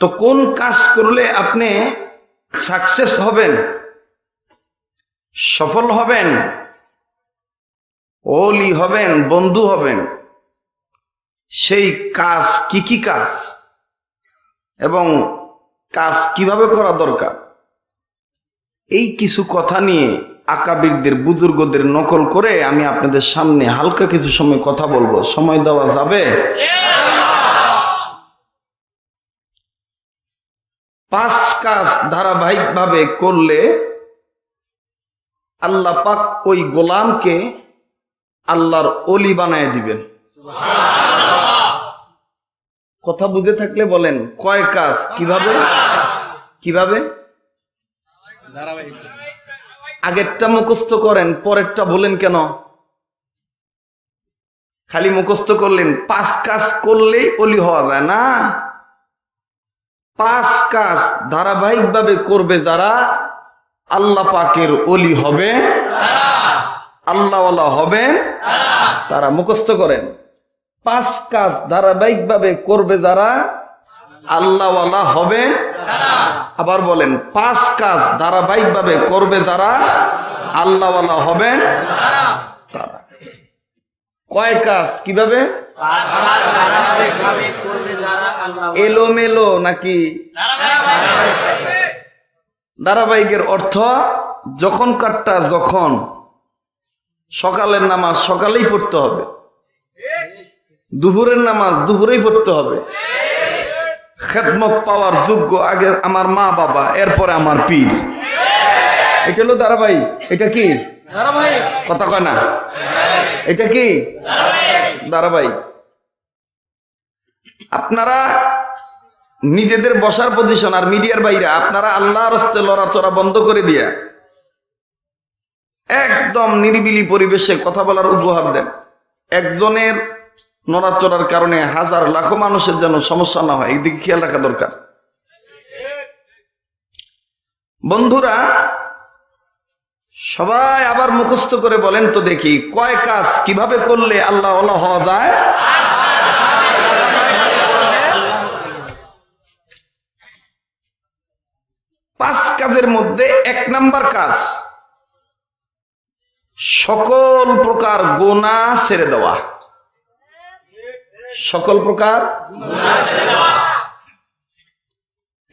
তো কোন কাজ করলে আপনি সাকসেস হবেন? সফল হবেন? ওলি হবেন? বন্ধু হবেন? সেই কাজ কি কি কাজ? এবং কাজ কীভাবে করা দরকার? এই কিছু কথা নিয়ে আকাবিরদের, বুজুর্গদের নকল করে আমি আপনাদের সামনে হালকা কিছু সময় কথা বলব। সময় দেওয়া যাবে? পাঁচ কাজ ধারাবাহিকভাবে করলে আল্লাহ পাক ওই গোলামকে আল্লাহর অলি বানায় দিবেন। কথা বুঝে থাকলে বলেন, কয় কাজ? কীভাবে? কীভাবে? আগেরটা মুখস্থ করেন, পরেরটা বলেন কেন? খালি মুখস্থ করলেন, পাঁচ কাজ করলেই অলি হওয়া যায় না। পাঁচ কাজ ধারাবাহিকভাবে করবে যারা আল্লাহ পাকের অলি হবে। আল্লাহওয়ালা হবে তারা মুখস্থ করেন। পাঁচ কাজ ধারাবাহিকভাবে করবে যারা আল্লাহওয়ালা হবে আবার বলেন, পাঁচ কাজ ধারাবাহিকভাবে করবে যারা আল্লাহওয়ালা হবে কয় কাজ, কীভাবে? এলোমেলো নাকি? ধারাবাহিকের অর্থ, যখন কাটটা যখন, সকালের নামাজ সকালেই পড়তে হবে। দুপুরের নামাজ দুপুরেই পড়তে হবে। খেদমত পাওয়ার যোগ্য আগে আমার মা বাবা, এরপরে আমার পীর। এটা হলো ধারাবাহিক। এটা কি? কথা কয় এটা কি? ধারাবাহিক। আপনারা নিজেদের বসার পজিশন আর মিডিয়ার বাইরে, আপনারা আল্লাহ রস্তে লড়াচড়া বন্ধ করে দিয়া একদম নিরিবিলি পরিবেশে কথা বলার উপহার দেন। একজনের নড়াচড়ার কারণে হাজার লাখো মানুষের যেন সমস্যা না হয়, এইদিকে খেয়াল রাখা দরকার। বন্ধুরা সবাই আবার মুখস্থ করে বলেন তো দেখি, কয় কাজ কীভাবে করলে আল্লাহ আল্লাহ হওয়া যায়? পাঁচ কাজের মধ্যে এক নাম্বার কাজ, সকল প্রকার গোনা ছেড়ে দেওয়া। সকল প্রকার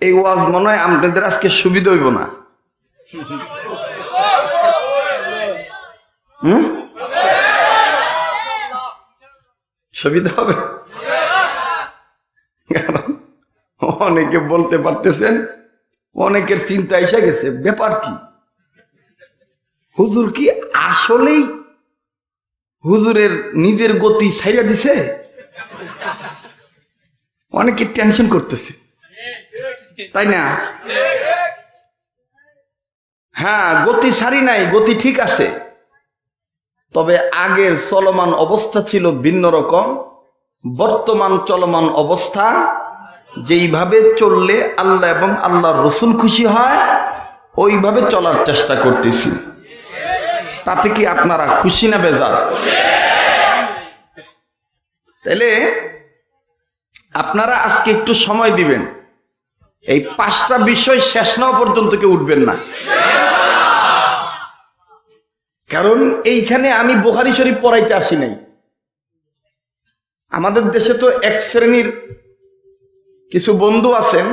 এই ওয়াজ মনে হয় আপনাদের আজকে সুবিধা হইব না। হুম? সুবিধা হবে? অনেকে বলতে পারতেছেন, অনেকের চিন্তা এসে গেছে, ব্যাপার কি? হুজুর কি আসলেই হুজুরের নিজের গতি ছাইরা দিছে? অনেকে টেনশন করতেছে। তাই না? হ্যাঁ গতি সারি নাই, গতি ঠিক আছে। তবে আগের চলমান অবস্থা ছিল ভিন্ন রকম। বর্তমান চলমান অবস্থা যেইভাবে চললে আল্লাহ এবং আল্লাহর রসুল খুশি হয়, ওইভাবে চলার চেষ্টা করতেছি। তাতে কি আপনারা খুশি না বেজার? তাহলে আপনারা আজকে একটু সময় দিবেন। এই পাঁচটা বিষয় শেষ না পর্যন্ত কেউ উঠবেন না। কারণ এইখানে আমি বোহারি শরীফ পড়াইতে আসি নাই। আমাদের দেশে তো এক শ্রেণির কিছু বন্ধু আছেন,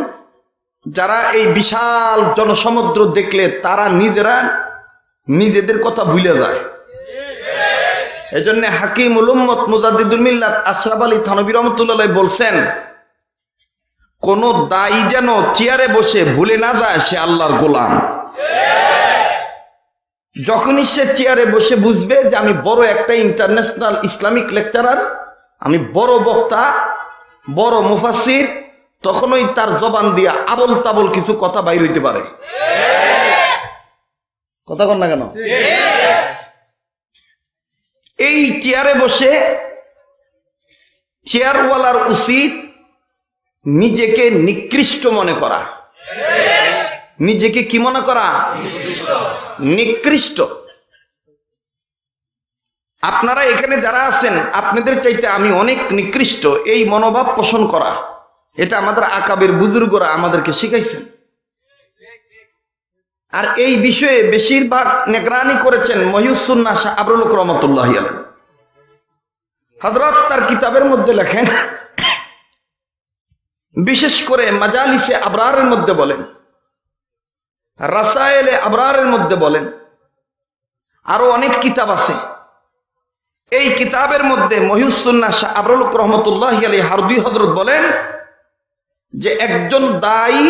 যারা এই বিশাল জনসমুদ্র দেখলে তারা নিজেরা নিজেদের কথা ভুলে যায়। এই জন্য হাকিম উলম্মত মুজাদ্দিদুল মিল্লাত আশরাফ আলী থানবী রহমতুল্লাহ বলছেন, কোন দায়ী যেন চেয়ারে বসে ভুলে না যায় সে আল্লাহর গোলাম। যখনই সে চেয়ারে বসে বুঝবে যে আমি বড় একটা ইন্টারন্যাশনাল ইসলামিক লেকচারার আমি বড় বক্তা, বড় মুফাসির তখনই তার জবান দিয়া আবল তাবল কিছু কথা বাইর হইতে পারে। কথা কন না কেন? এই চেয়ারে বসে চেয়ারওয়ালার উচিত নিজেকে নিকৃষ্ট মনে করা। নিজেকে কি মনে করা? নিকৃষ্ট। আপনারা এখানে যারা আছেন, আপনাদের চাইতে আমি অনেক নিকৃষ্ট। এই মনোভাব পোষণ করা, এটা আমাদের আকাবের বুজুর্গরা আমাদেরকে শিখাইছেন। আর এই বিষয়ে বেশিরভাগ নেগরানি করেছেন মহিউসুন্না শাহ আবরুল রহমতুল্লাহ হজরত তার কিতাবের মধ্যে লেখেন, বিশেষ করে মাজালিসে আবরারের মধ্যে বলেন রাসায়েলে আবরারের মধ্যে বলেন, আরও অনেক কিতাব আছে। এই কিতাবের মধ্যে মহিউসুন্না শাহ আবরুল রহমতুল্লাহ আলী হারদি হজরত বলেন যে একজন দায়ী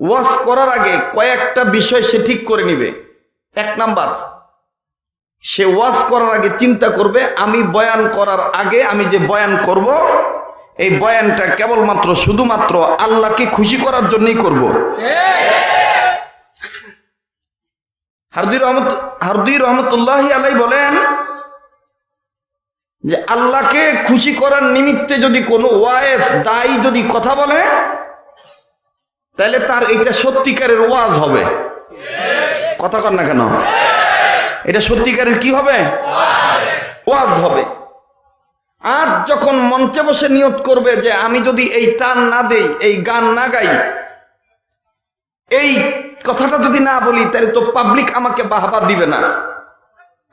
ওয়াজ করার আগে কয়েকটা বিষয় সে ঠিক করে নিবে। এক নাম্বার, সে ওয়াজ করার আগে চিন্তা করবে, আমি বয়ান করার আগে আমি যে বয়ান করব, এই বয়ানটা কেবলমাত্র শুধুমাত্র আল্লাহকে খুশি করার জন্যই করব। হারদি রহমত, হারদি রহমতুল্লাহ আলাই বলেন যে আল্লাহকে খুশি করার নিমিত্তে যদি কোনো ওয়াইস দায়ী যদি কথা বলে, তাহলে তার এটা সত্যিকারের ওয়াজ হবে। কথা কর না কেন? এটা সত্যিকারের কি হবে? ওয়াজ হবে। আর যখন মঞ্চে বসে নিয়ত করবে যে আমি যদি এই টান না দেই, এই গান না গাই, এই কথাটা যদি না বলি, তাহলে তো পাবলিক আমাকে বাহবা দিবে না।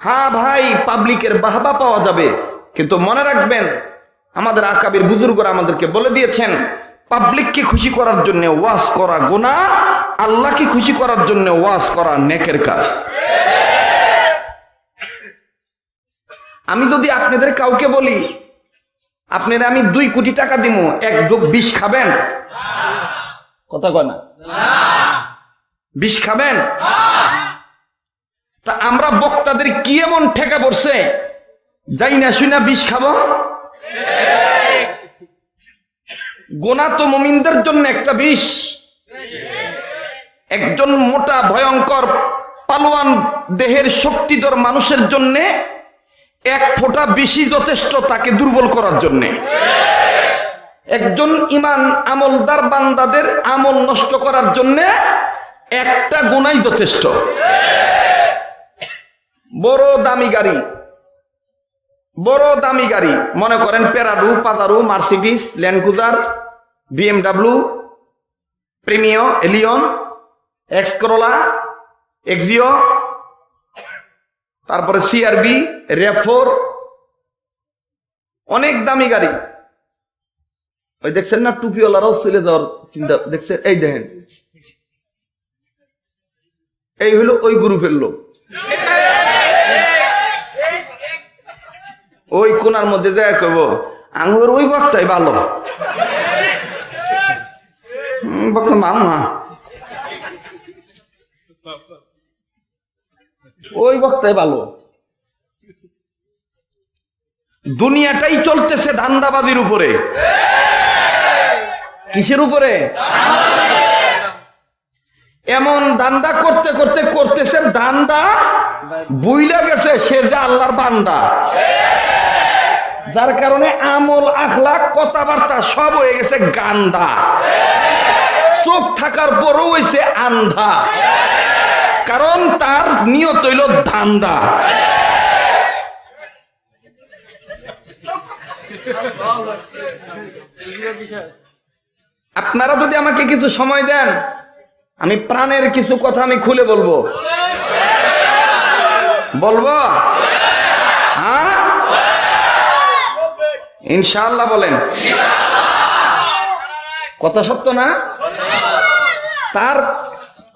হ্যাঁ ভাই পাবলিকের বাহবা পাওয়া যাবে। কিন্তু মনে রাখবেন, আমাদের আকাবির বুজুর্গরা আমাদেরকে বলে দিয়েছেন পাবলিককে খুশি করার জন্য ওয়াজ করা গোনা আল্লাহকে খুশি করার জন্য ওয়াজ করা নেকের কাজ। আমি যদি আপনাদের কাউকে বলি, আপনারা আমি দুই কোটি টাকা দিব এক যোগ বিষ খাবেন? কথা কয় না। বিষ খাবেন? তা আমরা বক্তাদের কি এমন ঠেকা পড়ছে? যাই না শুই না বিষ খাব? গোনা তো মমিনদের জন্য একটা বিষ। একজন মোটা ভয়ঙ্কর পালোয়ান দেহের শক্তিধর মানুষের জন্যে এক ফোঁটা বেশি যথেষ্ট তাকে দুর্বল করার জন্যে। একজন ইমান আমলদার বান্দাদের আমল নষ্ট করার জন্যে একটা গুণাই যথেষ্ট। বড় দামি গাড়ি। বড় দামি গাড়ি। মনে করেন Prado পাতারু Mercedes Land Cruiser BMW, Premio, Allion X Corolla Axio, তারপরে সিআরবি, রেফোর। অনেক দামি গাড়ি। ওই দেখছেন না, টুপিওয়ালারাও চলে যাওয়ার চিন্তা দেখছেন এই দেখেন। এই হলো ওই গ্রুপের লোক। ওই কোনার মধ্যে যায় করব আঙ্গুর ওই বক্তাই ভালো। বক্তা মামা। ওই বক্তাই ভালো। দুনিয়াটাই চলতেছে ধান্দাবাদির উপরে। কিসের উপরে? এমন দান্দা করতে করতে করতেছে, দান্দা বুইলা গেছে, সে যে আল্লাহর বান্দা। যার কারণে আমল আখলা কথাবার্তা সব হয়ে গেছে গান্দা। চোখ থাকার পরও হয়েছে আন্ধা। কারণ তার নিয়ত হইল ধান্দা আপনারা যদি আমাকে কিছু সময় দেন আমি প্রাণের কিছু কথা আমি খুলে বলব। বলব? হ্যাঁ? ইনশাআল্লাহ বলেন। কথা সত্য না? তার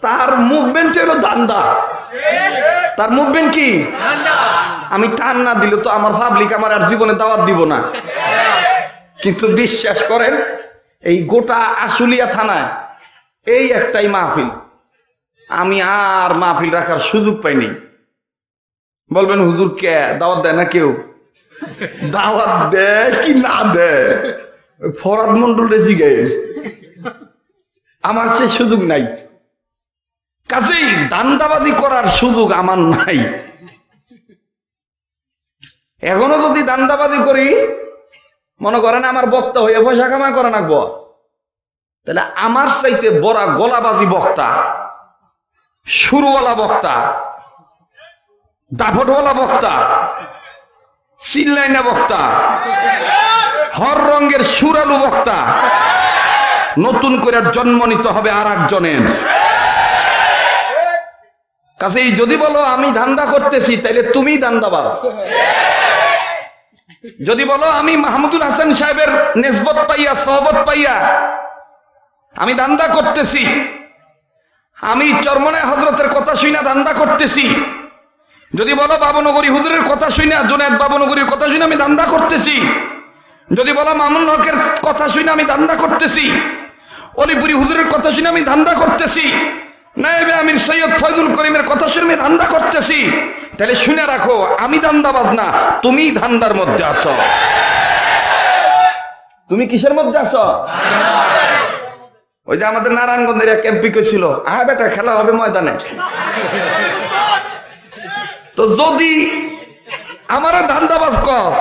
তার মুভমেন্ট হলো দান্দা। তার মুভমেন্ট কি? আমি টান না দিলে তো আমার পাবলিক আমার আর জীবনে দাওয়াত দিব না। কিন্তু বিশ্বাস করেন, এই গোটা আশুলিয়া থানায় এই একটাই মাহফিল। আমি আর মাহফিল রাখার সুযোগ পাইনি। বলবেন, হুজুর কে? দাওয়াত দেয় না কেউ? দাওয়াত দেয় কি না দেয়? ফরাদ মন্ডল রেজি গে আমার সে সুযোগ নাই। কাজেই দান্দাবাদি করার সুযোগ আমার নাই। এখনও যদি দান্দাবাদি করি, মনে করেন আমার বক্তা হয়ে পয়সা কামাই করে নাকবো। তাহলে আমার চাইতে বড় গলাবাজি বক্তা, সুরওয়ালা বক্তা দাফটওয়ালা বক্তা চিল্লাইনা বক্তা, হর রঙের সুরালু বক্তা, নতুন করে জন্ম নিতে হবে আর একজনের কাছেই যদি বলো আমি ধান্দা করতেছি, তাইলে তুমি ধান্দাবাজ। যদি বলো আমি মাহমুদুল হাসান সাহেবের নেসবত পাইয়া, সহবত পাইয়া আমি ধান্দা করতেছি। আমি চরমনে হজরতের কথা শুই না ধান্দা করতেছি। যদি বলো বাবনগরী হুজুরের কথা শুই না জুনেদ বাবনগরীর কথা শুই না, আমি ধান্দা করতেছি। যদি বলো মামুন হকের কথা শুই না, আমি ধান্দা করতেছি। অলিপুরি হুজুরের কথা শুনে আমি ধান্দা করতেছি। নাইবে আমির সৈয়দ ফয়জুল করিমের কথা শুনে আমি ধান্দা করতেছি। তাহলে শুনে রাখো, আমি ধান্দাবাজ না তুমি ধান্দার মধ্যে আছো। তুমি কিসের মধ্যে আছো? ওই যে আমাদের নারায়ণগঞ্জের এক এমপি ছিল আহ বেটা খেলা হবে ময়দানে। তো যদি আমার ধান্দাবাজ কস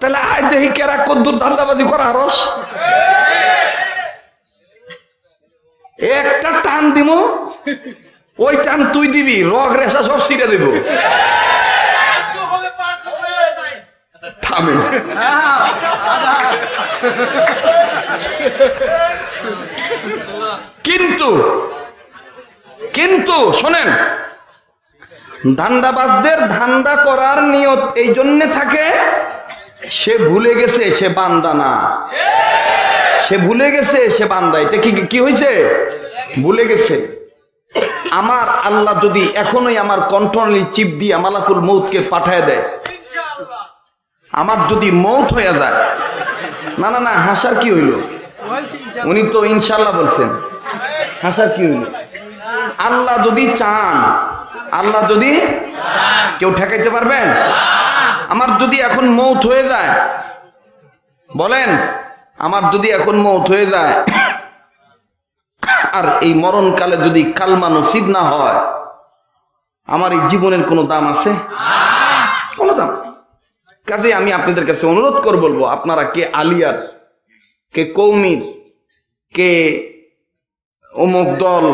তাহলে আয় দেখি কেরা কদ্দুর ধান্দাবাজি করা আরস। একটা টান দিব ওই টান তুই দিবি রগ রেশা সব ছিঁড়ে দেব। থামে। কিন্তু কিন্তু, শোনেন, ধান্দাবাজদের ধান্দা করার নিয়ত এই জন্যে থাকে, সে ভুলে গেছে সে বান্দা না। সে ভুলে গেছে সে বান্দা। এটা কি কি হয়েছে ভুলে গেছে। আমার আল্লাহ যদি এখনোই আমার কন্ট্রোলি চিপ দিয়ে মালাকুল মৌতকে পাঠায় দেয়, আমার যদি মৌত হয়ে যায় না না না, হাসার কি হইল? উনি তো ইনশাল্লাহ বলছেন। হাসার কি হইল? আল্লাহ যদি চান, আল্লাহ যদি কেউ ঠেকাইতে পারবেন? আমার যদি এখন মৌত হয়ে যায়, বলেন, আমার যদি এখন মৌত হয়ে যায়, আর এই মরণকালে যদি কালমা নসিব না হয়, আমার এই জীবনের কোনো দাম আছে? কোনো দাম। নেই। কাজে আমি আপনাদের কাছে অনুরোধ করে বলব, আপনারা কে আলিয়ার, কে কৌমির, কে অমুক দল,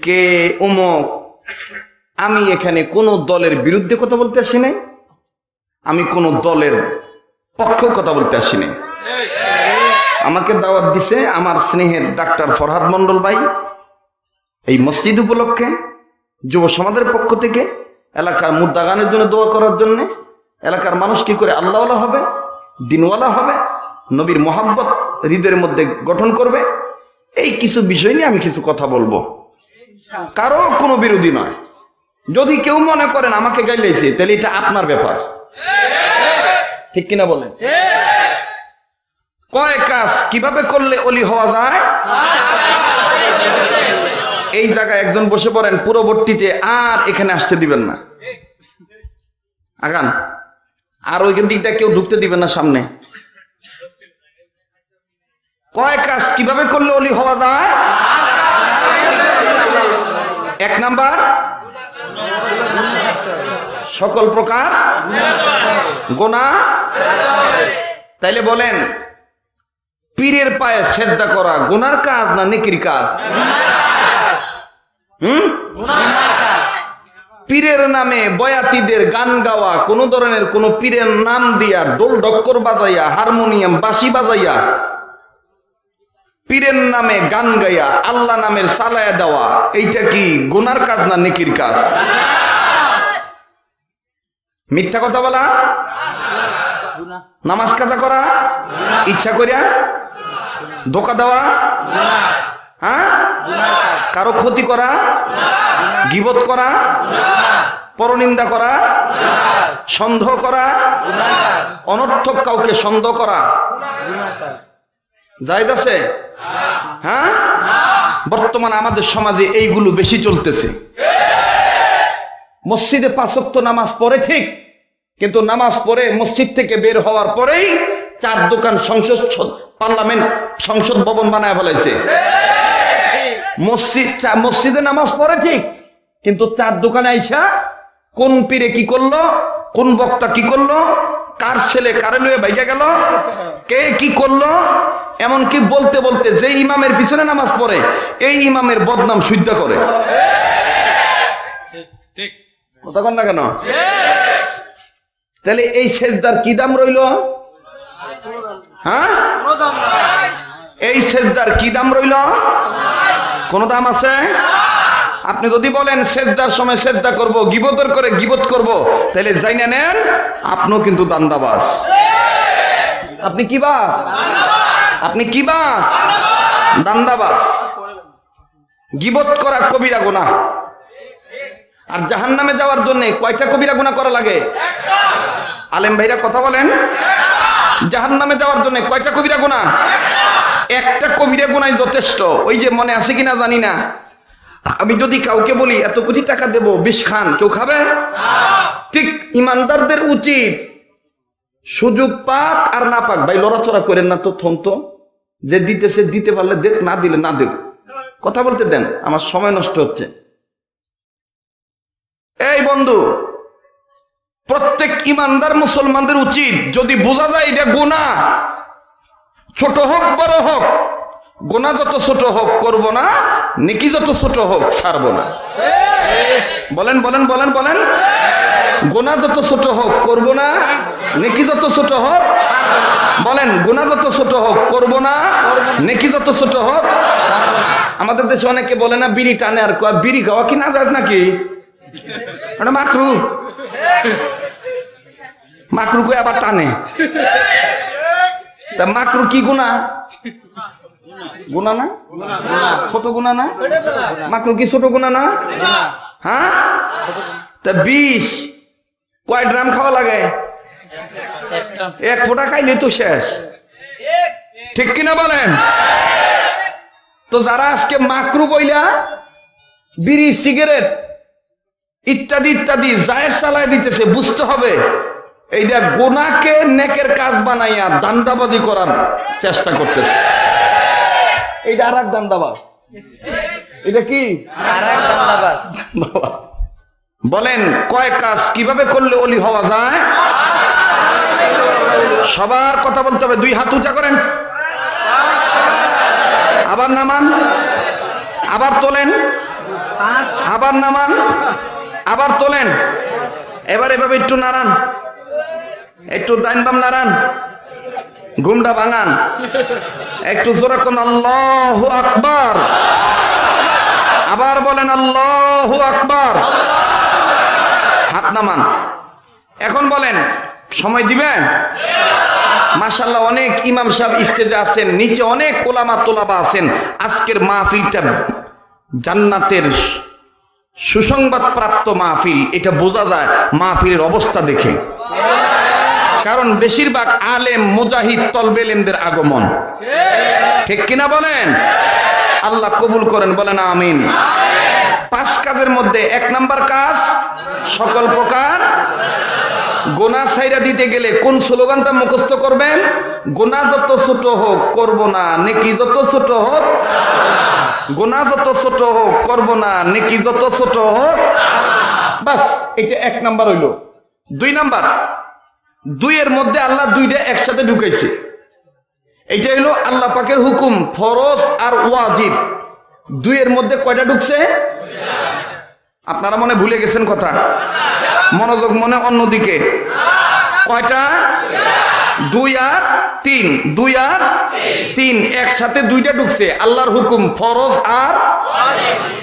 কে অমুক, আমি এখানে কোনো দলের বিরুদ্ধে কথা বলতে আসি নাই, আমি কোনো দলের পক্ষেও কথা বলতে আসি নাই। আমাকে দাওয়াত দিছে আমার স্নেহের ডাক্তার ফরহাদ মন্ডল ভাই, এই মসজিদ উপলক্ষে, যুব সমাজের পক্ষ থেকে, এলাকার মুদ্দাগানের জন্য দোয়া করার জন্য। এলাকার মানুষ কি করে আল্লাহওয়ালা হবে? দিনওয়ালা হবে? নবীর মোহাব্বত হৃদয়ের মধ্যে গঠন করবে? এই কিছু বিষয় নিয়ে আমি কিছু কথা বলব। কারও কোনো বিরোধী নয়। যদি কেউ মনে করেন আমাকে গাইলেছে তাহলে এটা আপনার ব্যাপার। ঠিক কিনা বলেন? কয় কাজ কীভাবে করলে অলি হওয়া যায়? এই জায়গায় একজন বসে পড়েন, পূর্ববর্তীতে আর এখানে আসতে দিবেন না। আগান। আর ওইখান দিকটা কেউ ঢুকতে দিবে না সামনে। কয় কাজ? কীভাবে করলে অলি হওয়া যায়? এক নাম্বার। সকল প্রকার গোনা। তাইলে বলেন, পীরের পায়ে সেদ্ধা করা গোনার কাজ না নেকির কাজ? হুম? পীরের নামে বয়াতিদের গান গাওয়া, কোন ধরনের কোন পীরের নাম দিয়া ডোল ডক্কর বাজাইয়া, হারমোনিয়াম, বাঁশি বাজাইয়া, পীরের নামে গান গাইয়া, আল্লাহ নামের সালায়া দেওয়া, এইটা কি গোনার কাজ না নেকির কাজ? মিথ্যা কথা বলা? নামাজ কাজা করা? ইচ্ছা করিয়া? ধোকা দেওয়া? হ্যাঁ? কারও ক্ষতি করা? গিবত করা? পরনিন্দা করা? সন্দেহ করা? অনর্থক কাউকে সন্দেহ করা? জায়দ আছে? হ্যাঁ? বর্তমান আমাদের সমাজে এইগুলো বেশি চলতেছে। মসজিদে পাঁচক্ত নামাজ পড়ে ঠিক, কিন্তু নামাজ পড়ে মসজিদ থেকে বের হওয়ার পরেই চার দোকান সংসদ, পার্লামেন্ট, সংসদ ভবন বানায় ফেলাইছে। মসজিদ চা- মসজিদে নামাজ পড়ে ঠিক কিন্তু চার দোকানে আইসা কোন পীরে কি করল কোন বক্তা কি করল কার ছেলে কারে লুয়ে ভাইয়া গেল কে কি করল এমনকি বলতে বলতে যে ইমামের পিছনে নামাজ পড়ে এই ইমামের বদনাম শুদ্ধ করে। কথা কন না কেন? তাহলে এই সেজদার কি দাম রইল? হ্যাঁ? এই সেজদার কি দাম রইল? কোন দাম আছে? আপনি যদি বলেন, সেজদার সময় সেজদা করব, গিবতর করে গিবত করব, তাহলে জাইনা নেন, আপনিও কিন্তু দান্দাবাস আপনি কি বাস আপনি কি বাস দান্দাবাস গিবত করা কবিরা গুনাহ। আর জাহান নামে যাওয়ার জন্য কয়টা কবিরা গুনাহ করা লাগে? আলেম ভাইরা কথা বলেন। জাহান নামে যাওয়ার জন্য কয়টা কবিরা গুনাহ? একটা কবিরা গুনাই যথেষ্ট। ওই যে মনে আছে কিনা জানি না। আমি যদি কাউকে বলি, এত কোটি টাকা দেব, বিষ খান, কেউ খাবে? ঠিক ইমানদারদের উচিত সুযোগ পাক আর না পাক। ভাই, লড়াচড়া করেন না তো, থন তো। যে দিতেছে দিতে পারলে দেখ, না দিলে না দেখ। কথা বলতে দেন, আমার সময় নষ্ট হচ্ছে। এই বন্ধু, প্রত্যেক ইমানদার মুসলমানদের উচিত যদি বোঝা যায় এটা গুণা ছোট হোক, বড় হোক, গোনা যত ছোট হোক করব না, নেকি যত ছোট হোক ছাড়ব না। বলেন বলেন বলেন বলেন। গোনা যত ছোট হোক করব না, নেকি যত ছোট হোক। বলেন, গোনা যত ছোট হোক করব না, নেকি যত ছোট হোক। আমাদের দেশে অনেকে বলে না, বিড়ি টানে আর কয়, বিড়ি খাওয়া কি না যায় নাকি? মাকরু। মাকরু কই আবার টানে। তা মাকরু কি গুণা? গুণা না? ছোট গুণা না? মাকরু কি ছোট গুণা না? হ্যাঁ? তা বিষ। কয় ড্রাম খাওয়া লাগে? এক ফোঁটা খাইলে তো শেষ। ঠিক কিনা বলেন? তো যারা আজকে মাকরু বইলা, বিড়ি, সিগারেট ইত্যাদি ইত্যাদি, জায়ের চালায় দিতেছে, বুঝতে হবে। এইটা গোনাকে নেকের কাজ বানাইয়া দান্দাবাজি করার চেষ্টা করতেছে। এইটা আর এক দান্দাবাজ। এটা কি। বলেন কয় কাজ কীভাবে করলে অলি হওয়া যায়? সবার কথা বলতে হবে দুই হাত উঁচা করেন। আবার নামান আবার তোলেন। আবার নামান আবার তোলেন। এবার এভাবে একটু নাড়ান। একটু ডাইন বাম নাড়ান। ঘুমটা ভাঙান। একটু জোরে কোন আল্লাহ আকবার। আবার বলেন আল্লাহ আকবার। হাত নামান। এখন বলেন, সময় দিবেন? মাশাল্লাহ অনেক ইমাম সাহেব স্টেজে আছেন, নিচে অনেক ওলামা তোলাবা আছেন। আজকের মাহফিলটা জান্নাতের সুসংবাদ প্রাপ্ত মাহফিল, এটা বোঝা যায় মাহফিলের অবস্থা দেখে। কারণ বেশিরভাগ আলেম, মুজাহিদ, তলবেলেমদের আগমন। ঠিক কিনা বলেন? আল্লাহ কবুল করেন, বলেন আমিন। পাঁচ কাজের মধ্যে এক নাম্বার কাজ, সকল প্রকার গোনা সাইরা দিতে গেলে কোন স্লোগানটা মুখস্থ করবেন? গোনা যত ছোট হোক, করব না, নেকি যত ছোট হোক, গোনা যত ছোট হোক, করব না, নেকি যত ছোট হোক, বাস এটা এক নাম্বার হইল। দুই নাম্বার দুইয়ের মধ্যে আল্লাহ দুইটা একসাথে ঢুকাইছে। এইটা হলো আল্লাহ পাকের হুকুম, ফরজ আর ওয়াজিব। দুইয়ের মধ্যে কয়টা ঢুকছে? আপনারা মনে ভুলে গেছেন কথা? মনোযোগ মনে অন্যদিকে। কয়টা? দুই আর তিন। দুই আর তিন। একসাথে দুইটা ঢুকছে। আল্লাহর হুকুম, ফরজ আর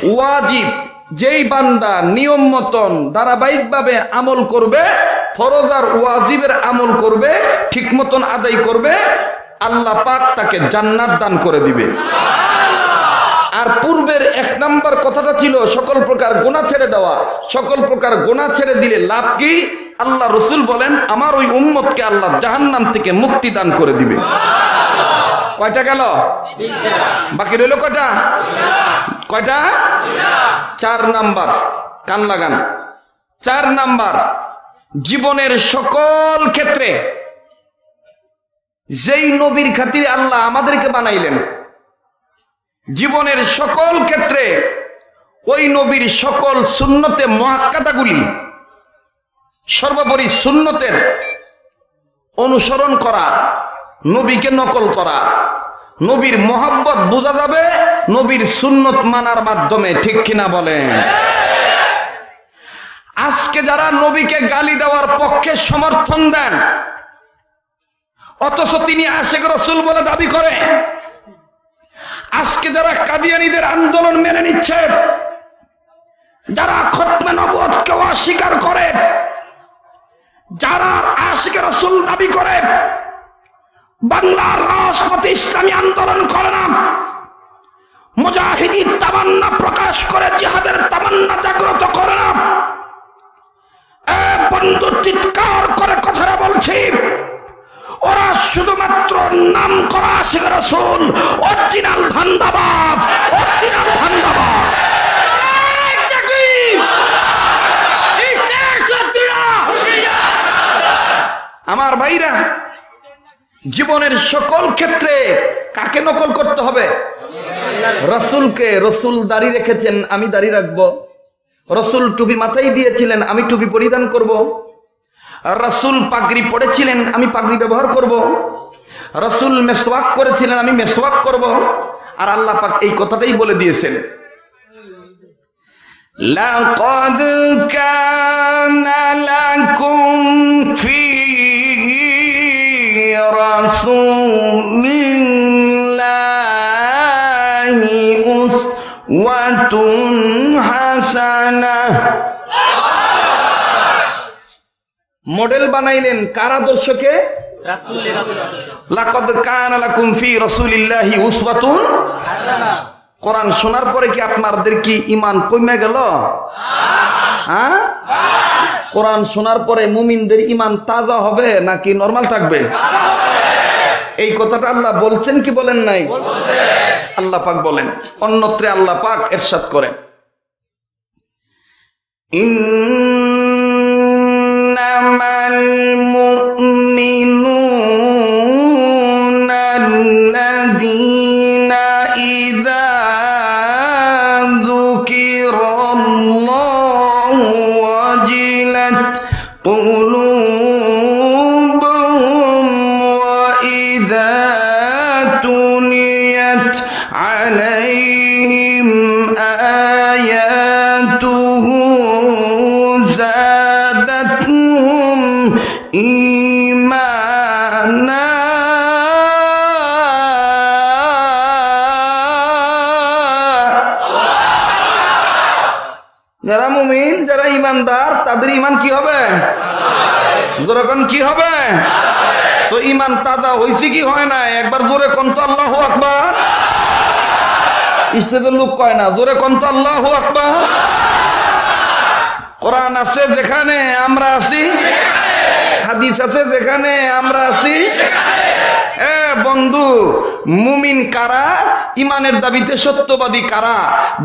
ওয়াজিব। যেই বান্দা নিয়ম মতন ধারাবাহিকভাবে আমল করবে, ফরজ আর ওয়াজিবের আমল করবে, ঠিক মতন আদায় করবে, আল্লাহ পাক তাকে জান্নাত দান করে দিবে। আর পূর্বের এক নাম্বার কথাটা ছিল, সকল প্রকার গোনা ছেড়ে দেওয়া। সকল প্রকার গোনা ছেড়ে দিলে লাভ কি? আল্লাহ রসুল বলেন, আমার ওই উম্মতকে আল্লাহ জাহান্নাম থেকে মুক্তি দান করে দিবে। কয়টা গেল? বাকি রইল কয়টা? কয়টা? চার নাম্বার। কান লাগান। চার নাম্বার। জীবনের সকল ক্ষেত্রে যেই নবীর খাতিরে আল্লাহ আমাদেরকে বানাইলেন, জীবনের সকল ক্ষেত্রে ওই নবীর সকল সুন্নতে মহাক্কাদাগুলি সর্বোপরি সুন্নতের অনুসরণ করা নবীকে নকল করা। নবীর মোহাব্বত বোঝা যাবে, নবীর সুন্নত মানার মাধ্যমে, ঠিক কিনা বলেন? আজকে যারা নবীকে গালি দেওয়ার পক্ষে সমর্থন দেন, অথচ তিনি আশেখ রসুল বলে দাবি করে, আজকে যারা কাদিয়ানিদের আন্দোলন মেনে নিচ্ছে, যারা খতমে নবতকে অস্বীকার করে, যারা আশিক রসুল দাবি করে বাংলার রাজপথে ইসলামী আন্দোলন করে না। মুজাহিদি তামান্না প্রকাশ করে জিহাদের তামান্না জাগ্রত করে না। এ বন্ধু চিৎকার করে কথাটা বলছি। ওরা শুধুমাত্র নাম করা আশিক রসুল অরিজিনাল ধান্দাবাজ অরিজিনাল ধান্দাবাজ। আমার ভাইরা জীবনের সকল ক্ষেত্রে কাকে নকল করতে হবে? রসুলকে রসুল দাড়ি রেখেছেন, আমি দাড়ি রাখব। রসুল টুপি মাথায় দিয়েছিলেন, আমি টুপি পরিধান করব। রসুল পাগড়ি পড়েছিলেন আমি পাগড়ি ব্যবহার করব। রসুল মেসওয়াক করেছিলেন, আমি মেসওয়াক করব। আর আল্লাহ পাক এই কথাটাই বলে দিয়েছেন। লাকাদ কানা লাকুম ফি رسول الله أسوة حسنة মডেল বানাইলেন কার আদর্শকে লাকদ কানা লাকুম ফি রাসূলিল্লাহি উসওয়াতুন কোরআন শোনার পরে কি আপনাদের কি ইমান কমে গেল হ্যাঁ কোরআন শোনার পরে মুমিনদের ইমান তাজা হবে নাকি নর্মাল থাকবে? এই কথাটা আল্লাহ বলছেন কি বলেন নাই? আল্লাহ পাক বলেন, অন্যত্রে আল্লাহ পাক এরশাদ করেন। যখন কি হবে? তো ইমান তাজা হয়েছে কি হয় না একবার জোরে কোন তো আল্লাহ আকবার। স্টেজের লোক কয় না, জোরে কোন তো আল্লাহ আকবার। কোরআন আছে যেখানে আমরা আছি, হাদিস আছে যেখানে আমরা আছি এ বন্ধু মুমিন কারা? ইমানের দাবিতে সত্যবাদী কারা?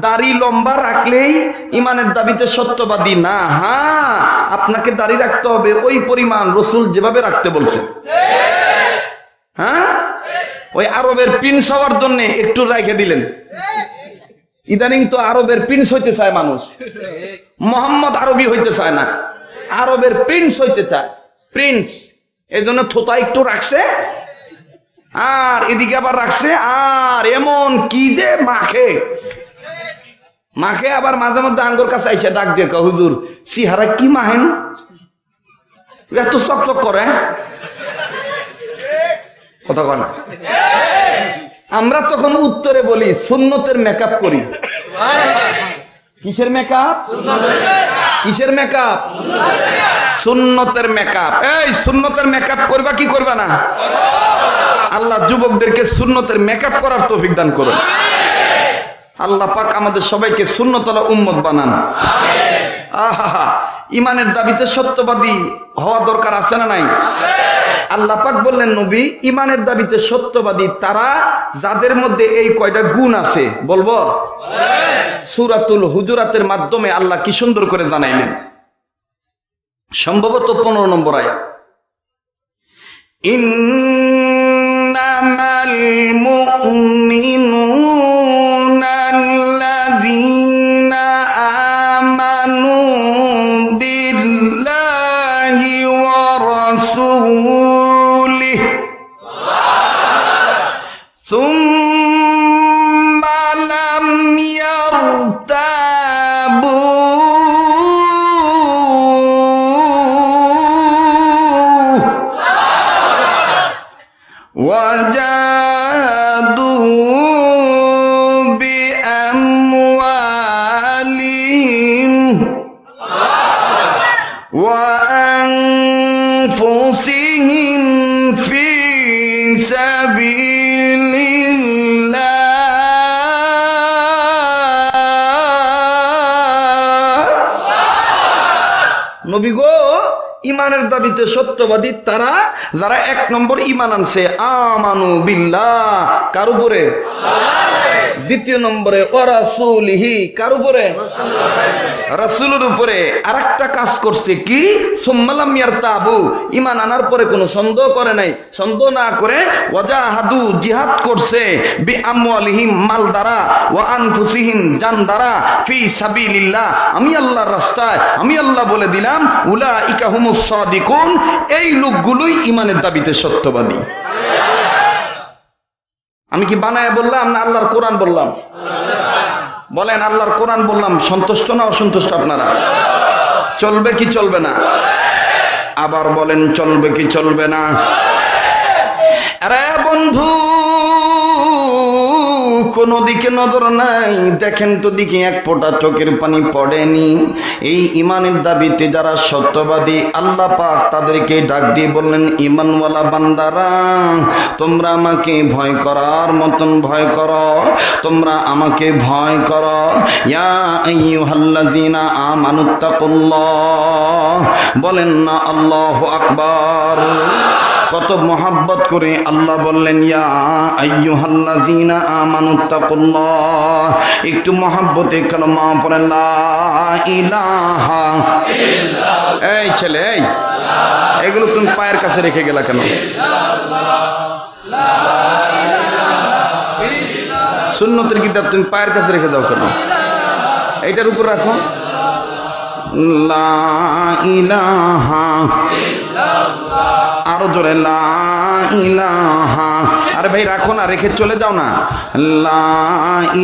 দাড়ি লম্বা রাখলেই ইমানের দাবিতে সত্যবাদী না হ্যাঁ আপনাকে দাড়ি রাখতে হবে, ওই পরিমাণ রসুল যেভাবে রাখতে বলছে হ্যাঁ ওই আরবের প্রিন্স হওয়ার জন্য একটু রেখে দিলেন। ইদানিং তো আরবের প্রিন্স হইতে চায় মানুষ। মোহাম্মদ আরবি হইতে চায় না। আরবের প্রিন্স হইতে চায়। প্রিন্স এই জন্য থোতা একটু রাখছে। আর এদিকে আবার রাখছে, আর এমন কি যে মাখে। মাখে আবার মাঝে মধ্যে আঙ্গুর কাছে আইসা ডাক দিয়ে হুজুর, সিহারা কি মাহেন এত চক করে কথা কয় না? আমরা তখন উত্তরে বলি, সুন্নতের মেকআপ করি। কিসের মেকআপ কিসের মেকআপ সুন্নতের মেকআপ এই, সুন্নতের মেকআপ করবা কি করবা না? আল্লাহ যুবকদেরকে সুন্নতের মেকআপ করার তৌফিক দান করুন। আল্লাহ পাক আমাদের সবাইকে সুন্নতলা উম্মত বানান। আহা ইমানের দাবিতে সত্যবাদী হওয়া দরকার আছে না নাই? আল্লাহ পাক বললেন নবী ইমানের দাবিতে সত্যবাদী তারা যাদের মধ্যে এই কয়টা গুণ আছে বলব? সুরাতুল হুজুরাতের মাধ্যমে আল্লাহ কি সুন্দর করে জানাইলেন। সম্ভবত পনেরো নম্বর আয়া إنما المؤمنون দাবিতে সত্যবাদী তারা যারা এক নম্বর ইমান আনছে। আমানু বিল্লাহ। কার উপরে? দ্বিতীয় নম্বরে ওরাসুলিহি কার উপরে? রাসূলের উপরে। আরেকটা কাজ করছে কি? সুম্মালাম ইয়ারতাবু। ইমান আনার পরে কোনো সন্দেহ করে নাই। সন্দেহ না করে ওয়াজাহাদু, জিহাদ করছে। বি আমওয়ালিহিম মাল দ্বারা ওয়া আনফুসিহিম জান দ্বারা ফি সাবিলিল্লাহ। আমি আল্লাহর রাস্তায়, আমি আল্লাহ বলে দিলাম, উলাইকা হুমুস সাদিকুন। এই লোকগুলোই ইমানের দাবিতে সত্যবাদী। আমি কি বানায় বললাম না আল্লাহর কোরআন বললাম? বলেন, আল্লাহর কোরআন বললাম, সন্তুষ্ট না অসন্তুষ্ট আপনারা? চলবে কি চলবে না? আবার বলেন, চলবে কি চলবে না? আরে বন্ধু কোন দিকে নজর নাই। দেখেন তো দিকে এক ফোঁটা চোখের পানি পড়েনি। এই ইমানের দাবিতে যারা সত্যবাদী, আল্লাহ পাক তাদেরকে ডাক দিয়ে বললেন ইমানওয়ালা বান্দারা, তোমরা আমাকে ভয় করার মতন ভয় করো। তোমরা আমাকে ভয় করো। ইয়া বলেন না, আল্লাহ আকবার। কত মহাব্বত করে আল্লাহ বললেন, ইয়া একটু মহাব্বতে কালমা পড়েন লা এই ছেলে, এই। এগুলো তুমি পায়ের কাছে রেখে গেলা কেন? সুন্নতের কিতাব তুমি পায়ের কাছে রেখে দাও কেন? এইটার উপর রাখো। লা ইলাহা আরও জোরে লা ইলাহা আরে ভাই, রাখো না, রেখে চলে যাও না। লা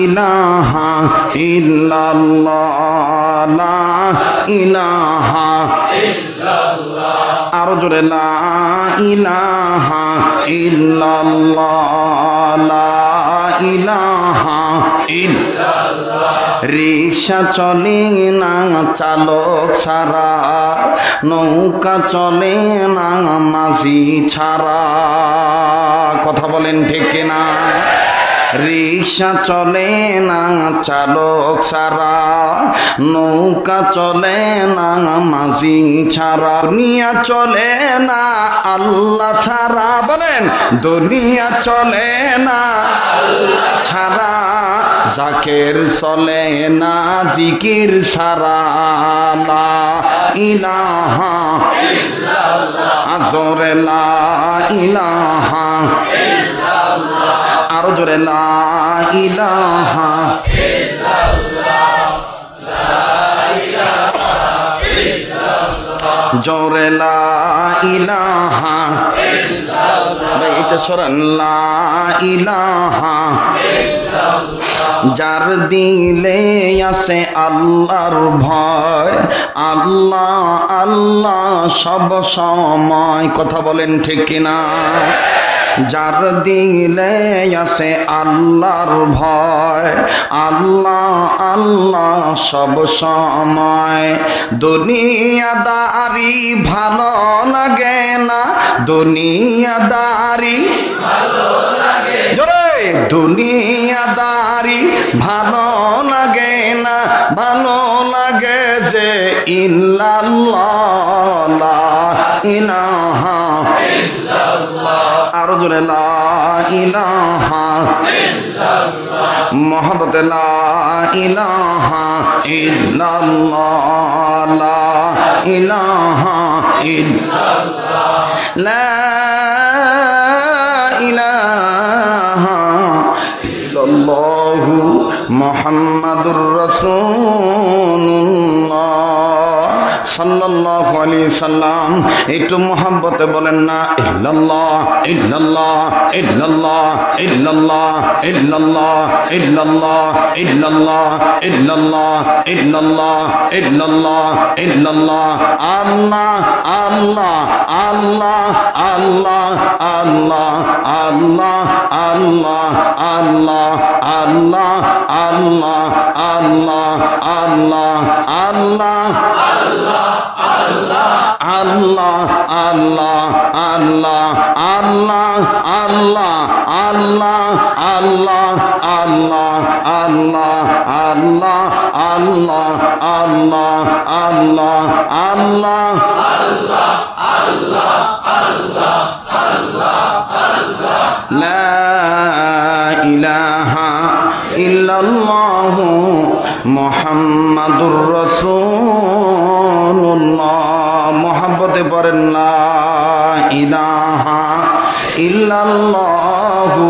ইলাহা লা ইলাহা আরও জোরে লা ইলাহা ইল্লাল্লাহ লা ইলাহা ইল্লাল্লাহ। রিক্সা চলে না, চালক ছাড়া। নৌকা চলে না, মাঝি ছাড়া। কথা বলেন ঠিক না রিক্সা চলে না, চালক ছাড়া। নৌকা চলে না, মাঝি ছাড়া। দুনিয়া চলে না, আল্লাহ ছাড়া। বলেন, দুনিয়া চলে না, ছাড়া। জাকের চলে না জিকির সারালা ইলাহা আজরে ইলাহা আরও জোরে ইলাহা জোরে লা ইলাহা এটা সরান ইলাহা যার দিলে আছে আল্লাহর ভয়, আল্লাহ আল্লাহ সব সময় কথা বলেন ঠিক কিনা? যার দিলে আছে আল্লাহর ভয়, আল্লাহ আল্লাহ সব সময়। দুনিয়াদারি ভালো লাগে না, দুনিয়াদারি জোরে দুনিয়াদারি ভালো লাগে না, ভালো লাগে যে ইল্লাল্লাহ, ইলাহা আরও জোরে, লা ইলাহা লা ইলাহা লা লা ইল্লাল্লাহু মুহাম্মাদুর রাসূলুল্লাহ। সাল্লাল্লাহু আলাইহি সাল্লাম একটু মোহাব্বতে বলেন না ইল্লাল্লাহ ইল্লাল্লাহ ইল্লাল্লাহ ইল্লাল্লাহ ইল্লাল্লাহ ইল্লাল্লাহ ইল্লাল্লাহ ইল্লাল্লাহ ইল্লাল্লাহ ইল্লাল্লাহ ইল্লাল্লাহ আল্লাহ আল্লাহ আল্লাহ আল্লাহ আল্লাহ আল্লাহ আল্লাহ আল্লাহ আল্লাহ আল্লাহ আল্লাহ আল্লাহ আল্লাহ আল্লাহ আল্লাহ আল্লাহ আল্লাহ আল্লাহ আল্লাহ আল্লাহ আল্লাহ আল্লাহ আল্লাহ আল্লাহ আল্লাহ আল্লাহ আল্লাহ আল্লাহ আল্লাহ আল্লাহ আল্লাহ আল্লাহ আল্লাহ লা ইলাহা ইল্লাল্লাহু মুহাম্মাদুর রাসূলুল্লাহ মহাব্বতে পড়েন না ইলাহা ইল্লাল্লাহু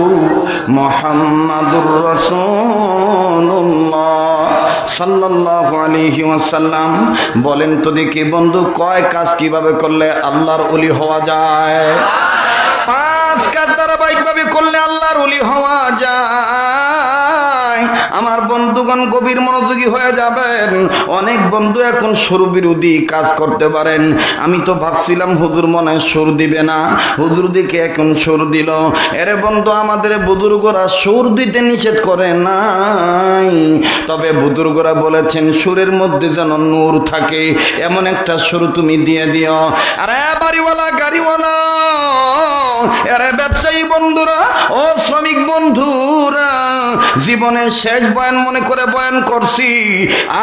মোহাম্মদুর রসুল্লাহ ওয়াসাল্লাম বলেন তো দেখি বন্ধু? কয় কাজ কীভাবে করলে আল্লাহর অলি হওয়া যায়? পাঁচ কাজ বন্ধুগণ, গভীর মনোযোগী হয়ে যাবেন। অনেক বন্ধু এখন সুর বিরোধী কাজ করতে পারেন। আমি তো ভাবছিলাম, হুজুর মনে সুর দিবে না। হুজুর দিকে এখন সুর দিল। এরে বন্ধু, আমাদের বুজুর্গরা সুর দিতে নিষেধ করে নাই। তবে বুজুর্গরা বলেছেন, সুরের মধ্যে যেন নূর থাকে। এমন একটা সুর তুমি দিয়ে দিও। আরে বাড়িওয়ালা, গাড়িওয়ালা! এরে ব্যবসায়ী বন্ধুরা, ও শ্রমিক বন্ধুরা, জীবনের শেষ বয়ান মনে করে বয়ান করছি।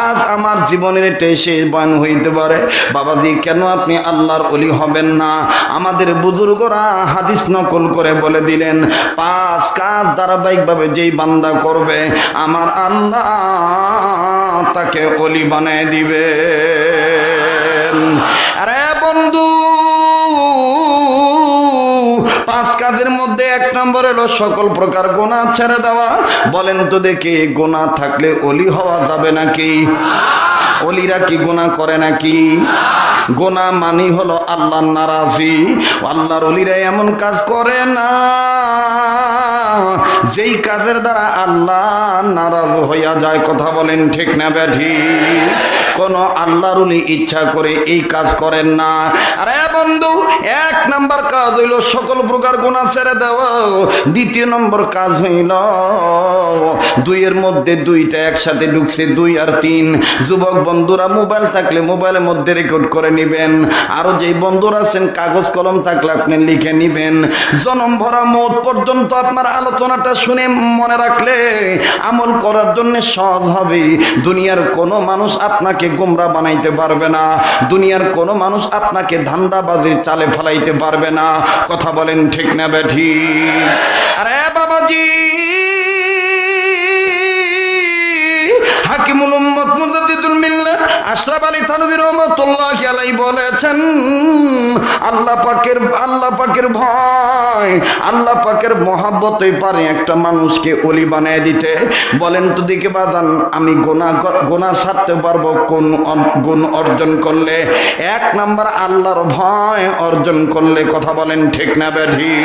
আজ আমার জীবনের এটাই শেষ বয়ান হইতে পারে। বাবাজি, কেন আপনি আল্লাহর অলি হবেন না? আমাদের বুজুর্গরা হাদিস নকল করে বলে দিলেন, পাঁচ কাজ ধারাবাহিকভাবে যেই বান্দা করবে, আমার আল্লাহ তাকে অলি বানায় দিবে আরে বন্ধু পাঁচ কাজের মধ্যে এক নম্বর হলো সকল প্রকার গোনা ছেড়ে দেওয়া। বলেন তো দেখি, গোনা থাকলে অলি হওয়া যাবে নাকি? অলিরা কি গোনা করে নাকি? গোনা মানি হলো আল্লাহ নারাজি। আল্লাহর অলিরা এমন কাজ করে না। যেই কাজের দ্বারা আল্লাহ নারাজ হইয়া যায়, কথা বলেন ঠিক না ব্যাঠি? কোন আল্লাহর উলি ইচ্ছা করে এই কাজ করেন না। আরে বন্ধু, এক নাম্বার কাজ হইল সকল প্রকার গুণা ছেড়ে দেওয়া দ্বিতীয় নম্বর কাজ হইল, দুইয়ের মধ্যে দুইটা একসাথে ঢুকছে, দুই আর তিন। যুবক বন্ধুরা, মোবাইল থাকলে মোবাইলের মধ্যে রেকর্ড করে নেবেন। আরও যেই বন্ধুরা আছেন, কাগজ কলম থাকলে আপনি লিখে নিবেন। জনম ভরা মত পর্যন্ত আপনার আলোচনাটা শুনে মনে রাখলে আমল করার জন্য সহজ হবে। দুনিয়ার কোনো মানুষ আপনাকে গোমরা বানাইতে পারবে না। দুনিয়ার কোন মানুষ আপনাকে ধান্দাবাজির চালে ফেলাইতে পারবে না। কথা বলেন ঠিক না বেঠি? আরে বাবাজি! হাকিমুল উম্মত মুজাদ্দিদুল মিল্লাহ আশরাফ আলী থানভী রহমাতুল্লাহি আলাইহি বলেছেন, আল্লাহ পাকের আল্লাহ পাকের ভয়, আল্লাহ পাকের মহাব্বতই পারে একটা মানুষকে অলি বানায় দিতে। বলেন তো দিকে বাজান, আমি গোনা গোনা ছাড়তে পারব কোন গুণ অর্জন করলে? এক নাম্বার, আল্লাহর ভয় অর্জন করলে কথা বলেন ঠিক না ব্যাধি?